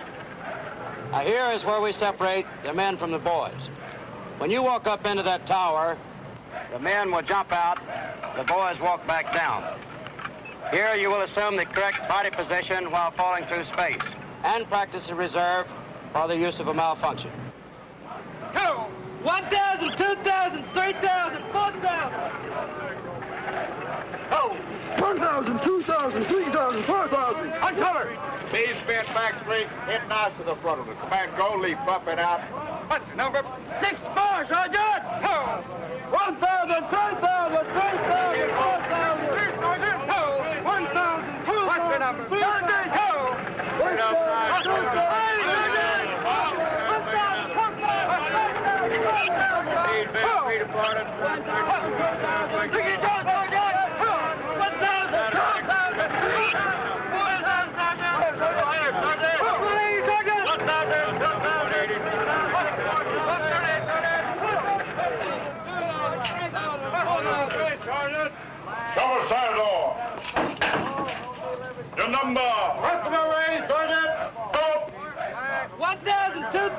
Now, here is where we separate the men from the boys. When you walk up into that tower, the men will jump out, the boys walk back down. Here you will assume the correct body position while falling through space, and practice the reserve for the use of a malfunction. Go! 1,000, 2,000, 3,000, 4,000. Oh, 1,000, 2,000, 3,000, 4,000. Knees bent back straight, head nice to the front of the command go, leap up and out. What's the number? Six four, Sergeant! Ho! One thousand, three thousand, three thousand, four thousand, three thousand, ho! One thousand, two thousand, What's the number? Sergeant, ho! One thousand, two thousand, one thousand, one thousand, one thousand, Knees bent feet apart and Look at that, Sergeant! Ho! One thousand, two thousand, three thousand, four thousand, Sergeant! Sergeant! Please, Sergeant! One thousand, two thousand, Cover. Your number. Rest of the way, Sergeant. Go. 1,000, 2,000,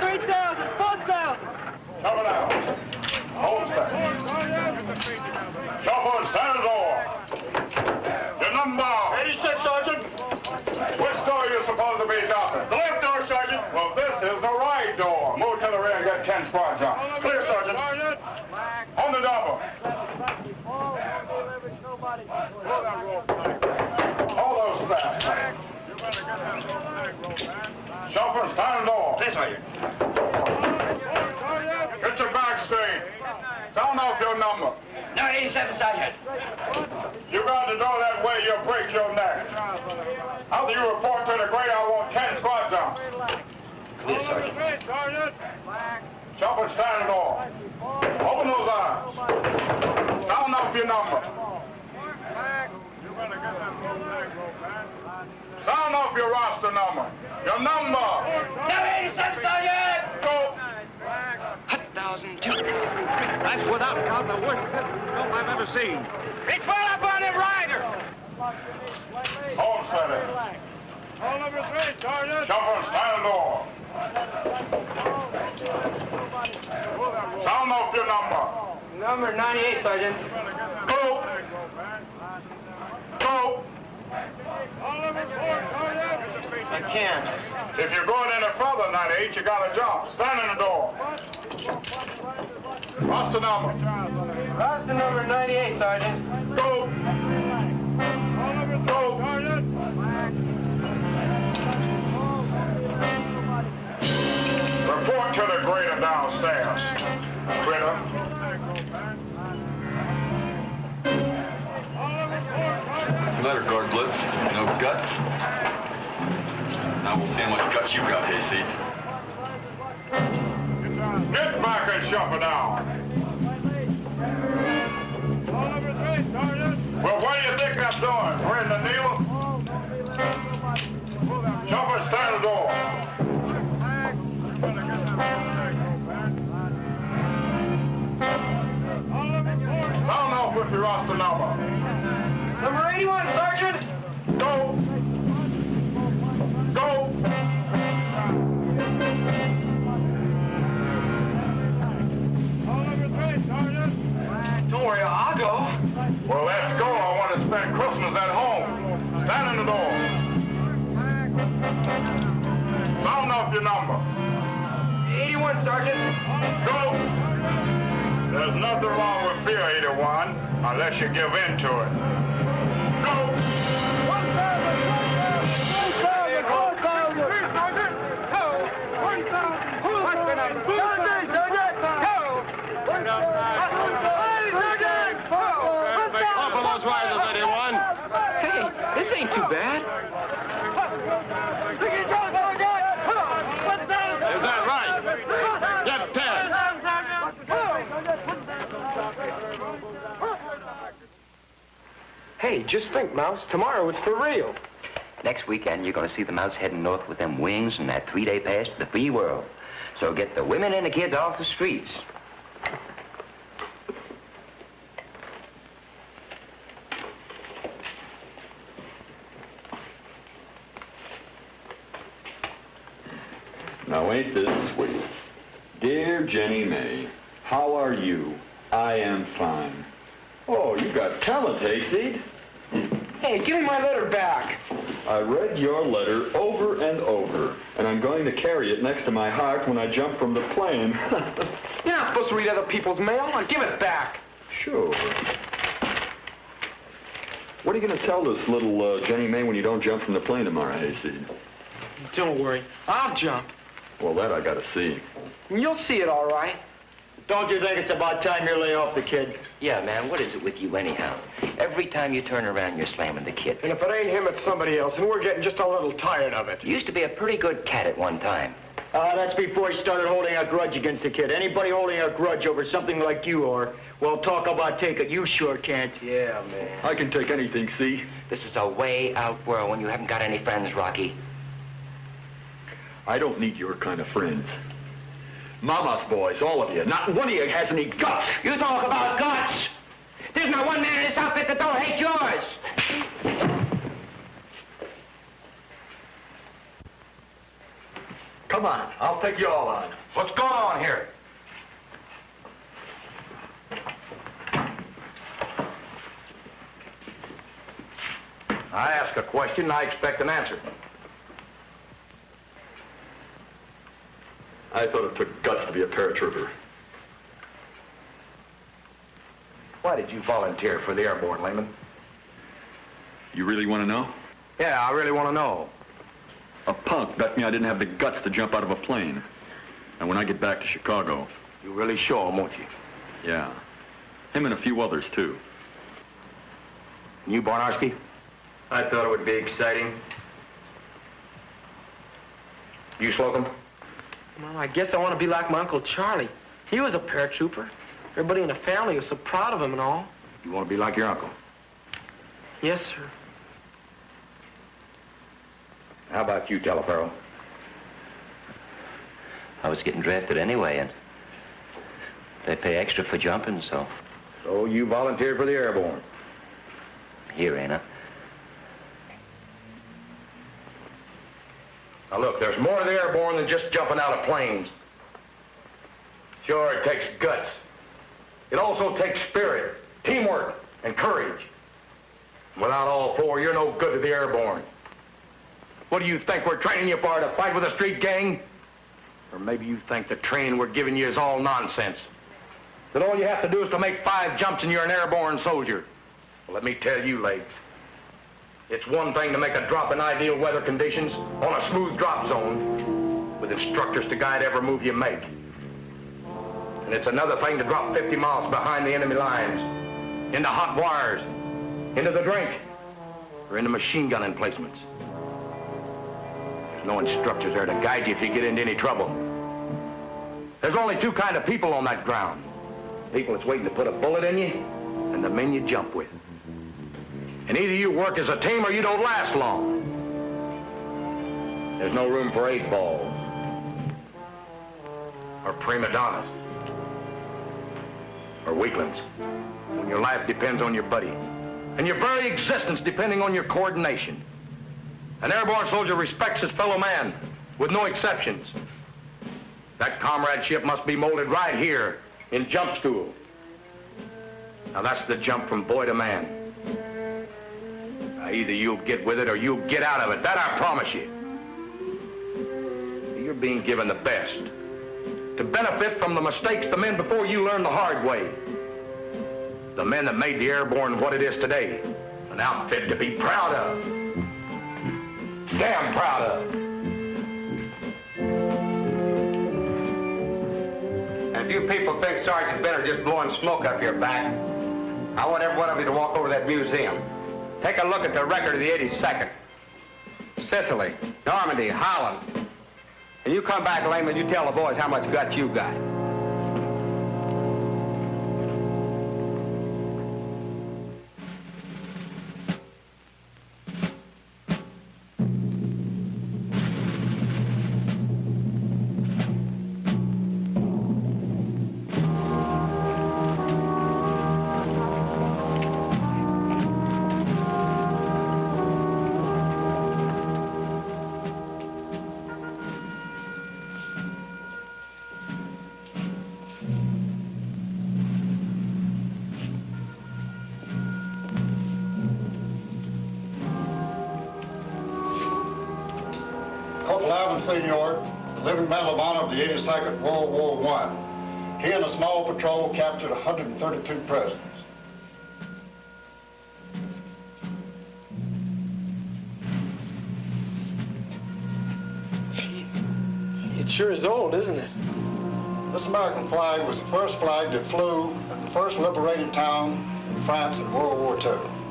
3,000, 4,000. Cover now. Hold Sanador. Your number. 86, Sergeant. Which door you supposed to be dropping? The left door, Sergeant. Well, this is the right door. Move to the rear and get 10 squads out. Clear, Sergeant. On the double. All those staff. Chauffeur, stand door. This way. Get your back straight. Sound off your number. No, 87, Sergeant. You got to go that way, you'll break your neck. After you report to the grade, I want 10 squad jumps. Clear, Sergeant. Chopper, stand door. Open those eyes. Sound off your number. Sound off your roster number. Your number. No, 87, Sergeant. Go. 1,000, 2,000, That's without count the worst jump I've ever seen. It's right up on them riders. Hold steady. Hole number three, Sergeant. Chopper, stand door. Sound off your number. Number 98, Sergeant. Go. Go. Hole number four, Sergeant. I can't. If you're going any further than 98, you gotta jump. Stand in the door. What's the number? Roster number 98, Sergeant. Go. Hole number three, Go. Report to the grader downstairs. Grader. What's the Guard Blitz? No guts? Now we'll see how much guts you got, Hasty. Get back and shove it down. Hole number three, Sergeant. Well, what do you think that's doing? We're in the needle. Chopper, stand the door. Sound off with your roster number. Number 81, 81, Sergeant. Go. There's nothing wrong with Fear 81 unless you give in to it. Hey, just think, Mouse. Tomorrow it's for real. Next weekend, you're going to see the mouse heading north with them wings and that three-day pass to the free world. So get the women and the kids off the streets. Now, ain't this sweet? Dear Jenny May, how are you? I am fine. Oh, you got talent, eh, Hayseed. Hey, give me my letter back. I read your letter over and over, and I'm going to carry it next to my heart when I jump from the plane. You're not supposed to read other people's mail. Now give it back. sure. What are you going to tell this little uh, Jenny May when you don't jump from the plane tomorrow, Hayseed? Don't worry. I'll jump. Well, that I got to see. You'll see it all right. Don't you think it's about time you lay off the kid? Yeah, man, what is it with you anyhow? Every time you turn around, you're slamming the kid. And if it ain't him, it's somebody else, and we're getting just a little tired of it. You used to be a pretty good cat at one time. Uh, that's before he started holding a grudge against the kid. Anybody holding a grudge over something like you are, well, talk about take it. You sure can't. Yeah, man. I can take anything, see? This is a way out world when you haven't got any friends, Rocky. I don't need your kind of friends. Mama's boys, all of you. Not one of you has any guts. You talk about guts! There's not one man in this outfit that don't hate yours! Come on, I'll take you all on. What's going on here? I ask a question, I expect an answer. I thought it took guts to be a paratrooper. Why did you volunteer for the airborne, Lehman? You really want to know? Yeah, I really want to know. A punk bet me I didn't have the guts to jump out of a plane. And when I get back to Chicago, You really show him, won't you? yeah. Him and a few others, too. You, Barnarski? I thought it would be exciting. You, Slocum? Well, I guess I want to be like my Uncle Charlie. He was a paratrooper. Everybody in the family was so proud of him and all. You want to be like your uncle? Yes, sir. How about you, Telefaro? I was getting drafted anyway, and they pay extra for jumping, so So you volunteered for the airborne? here, ain't I? Now look, there's more to the airborne than just jumping out of planes. Sure, it takes guts. It also takes spirit, teamwork, and courage. Without all four, you're no good to the airborne. What do you think we're training you for, to fight with a street gang? Or maybe you think the training we're giving you is all nonsense. That all you have to do is to make five jumps and you're an airborne soldier. Well, let me tell you, Legs. It's one thing to make a drop in ideal weather conditions on a smooth drop zone with instructors to guide every move you make. And it's another thing to drop 50 miles behind the enemy lines, into hot wires, into the drink, or into machine gun emplacements. There's no instructors there to guide you if you get into any trouble. There's only two kind of people on that ground. People that's waiting to put a bullet in you, and the men you jump with. And either you work as a team or you don't last long. There's no room for eight balls. Or prima donnas. Or weaklings. When your life depends on your buddy. And your very existence depending on your coordination. An airborne soldier respects his fellow man, with no exceptions. That comradeship must be molded right here in jump school. Now that's the jump from boy to man. Either you'll get with it or you'll get out of it. That I promise you. You're being given the best. To benefit from the mistakes the men before you learned the hard way. The men that made the Airborne what it is today. An outfit to be proud of. Damn proud of. And if you people think Sergeant Benner just blowing smoke up your back, I want every one of you to walk over to that museum. Take a look at the record of the 82nd. Sicily, Normandy, Holland. And you come back, Lehman, you tell the boys how much guts you got. Honor of the 82nd World War I. He and a small patrol captured 132 prisoners. It sure is old, isn't it? This American flag was the first flag that flew in the first liberated town in France in World War II.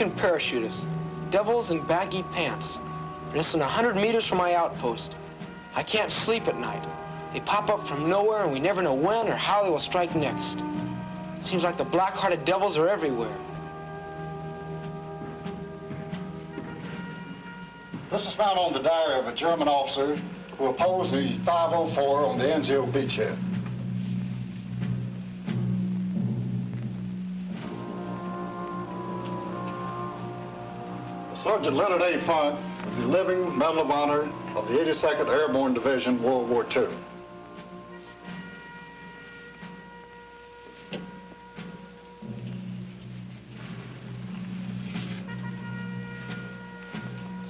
American parachutists, devils in baggy pants. Less than 100 meters from my outpost. I can't sleep at night. They pop up from nowhere and we never know when or how they will strike next. Seems like the black-hearted devils are everywhere. This is found on the diary of a German officer who opposed the 504 on the Anzio beachhead. Sergeant Leonard A. Funk is the living Medal of Honor of the 82nd Airborne Division, World War II.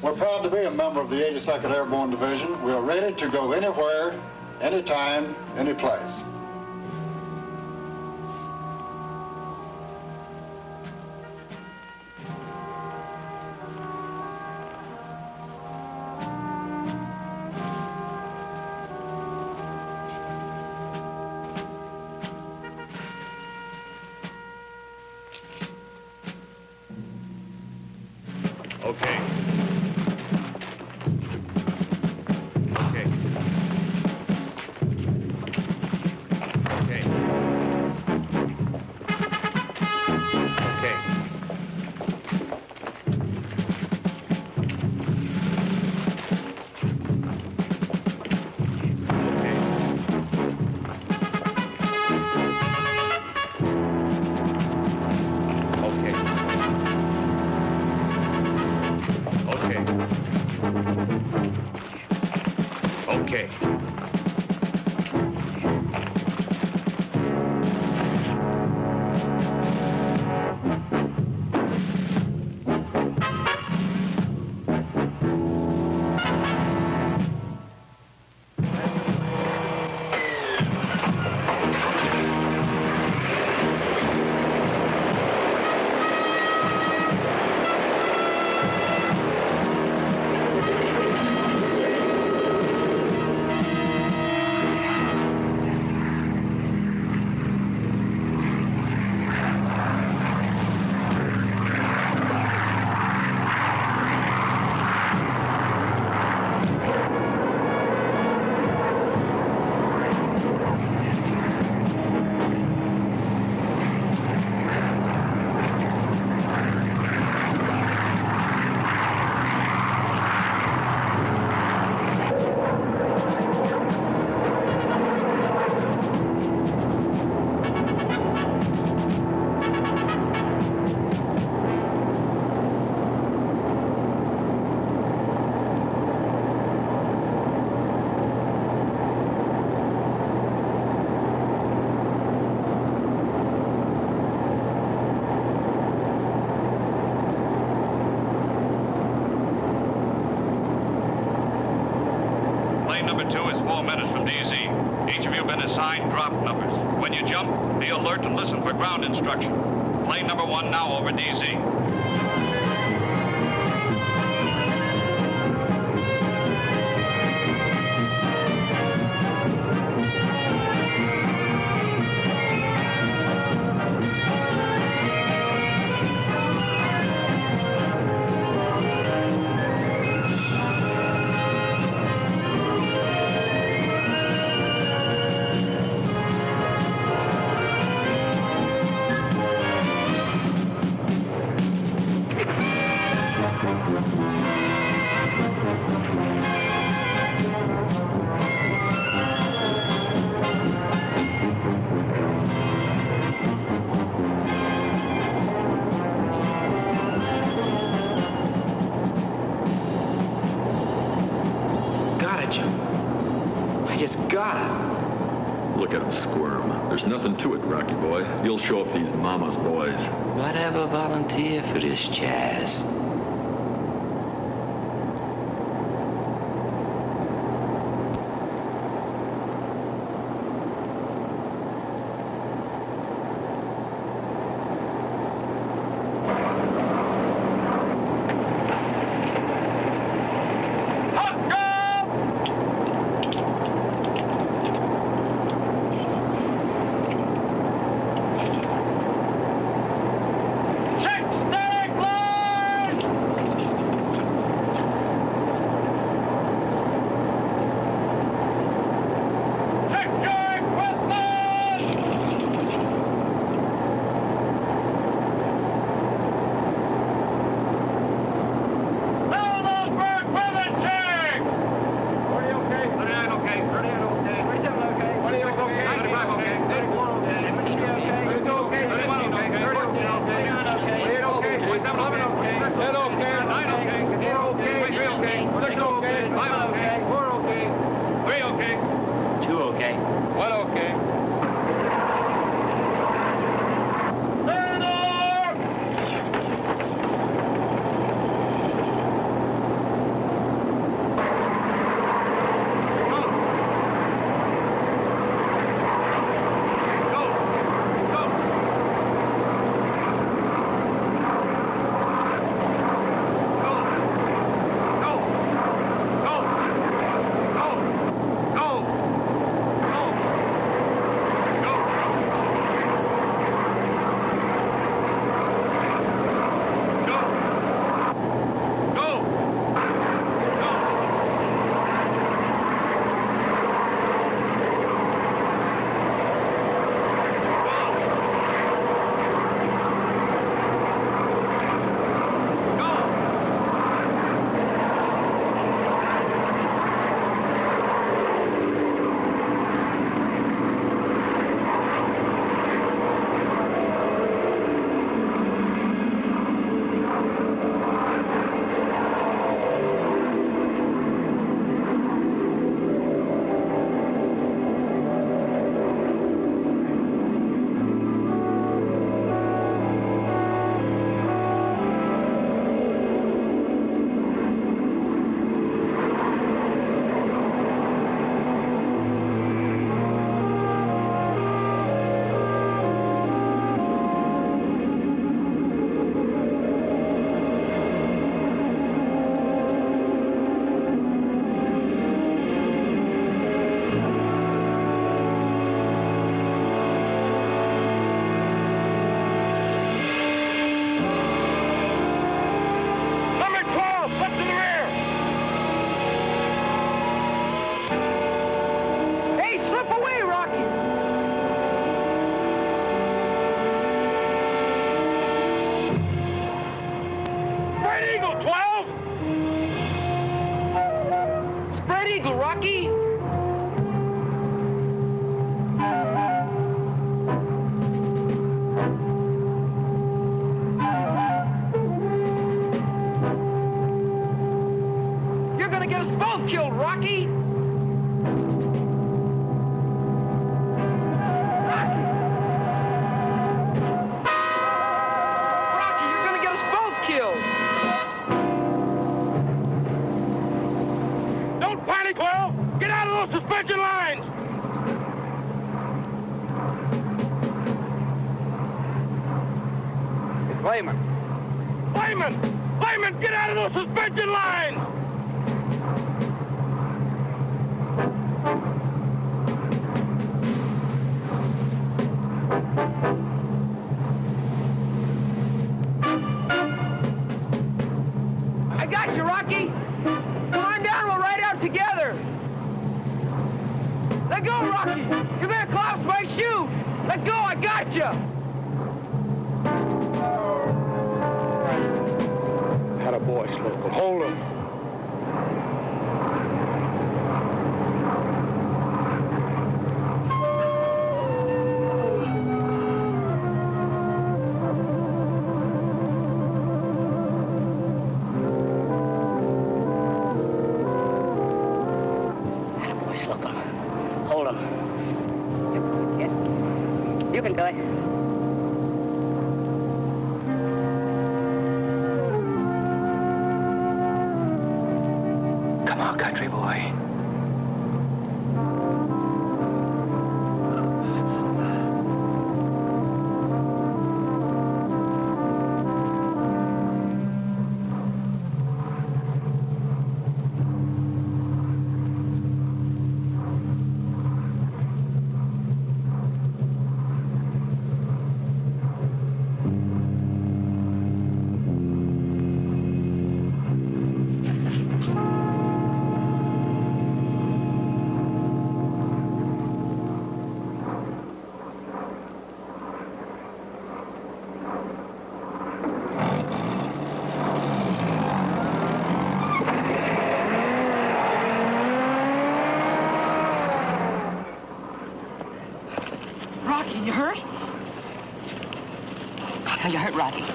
We're proud to be a member of the 82nd Airborne Division. We are ready to go anywhere, anytime, any place. For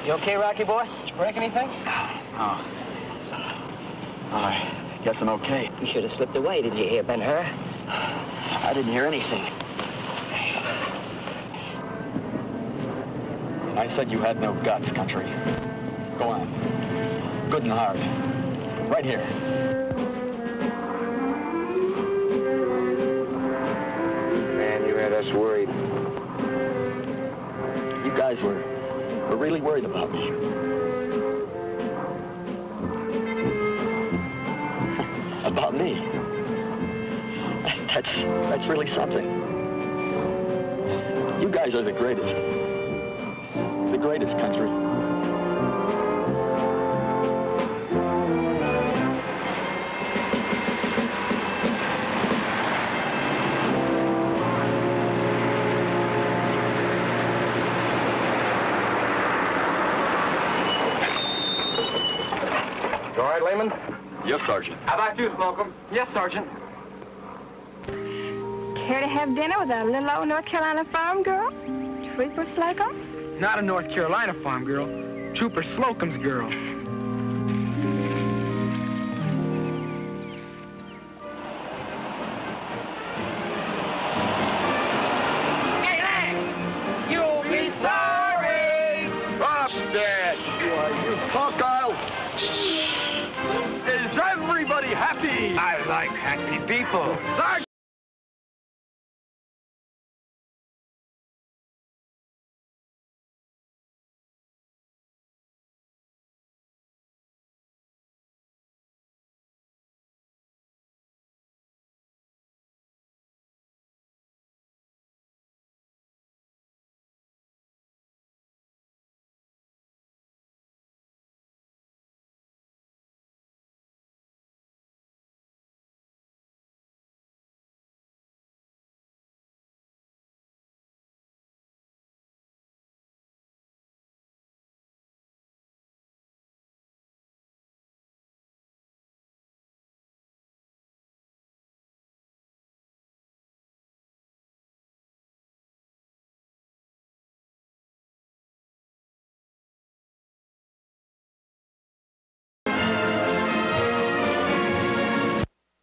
you hurt, Rocky? You okay, Rocky boy? Did you break anything? Oh. I guess I'm okay. You should have slipped away, Didn't you hear, Ben-Hur? I didn't hear anything. I said you had no guts, country. Go on. Good and hard. Right here. Man, you had us worried. You guys were, were really worried about me. about me. That's, that's really something. You guys are the greatest. The greatest country. Sergeant. How about you, Slocum? Yes, Sergeant. Care to have dinner with a little old North Carolina farm girl? Trooper Slocum? Not a North Carolina farm girl. Trooper Slocum's girl.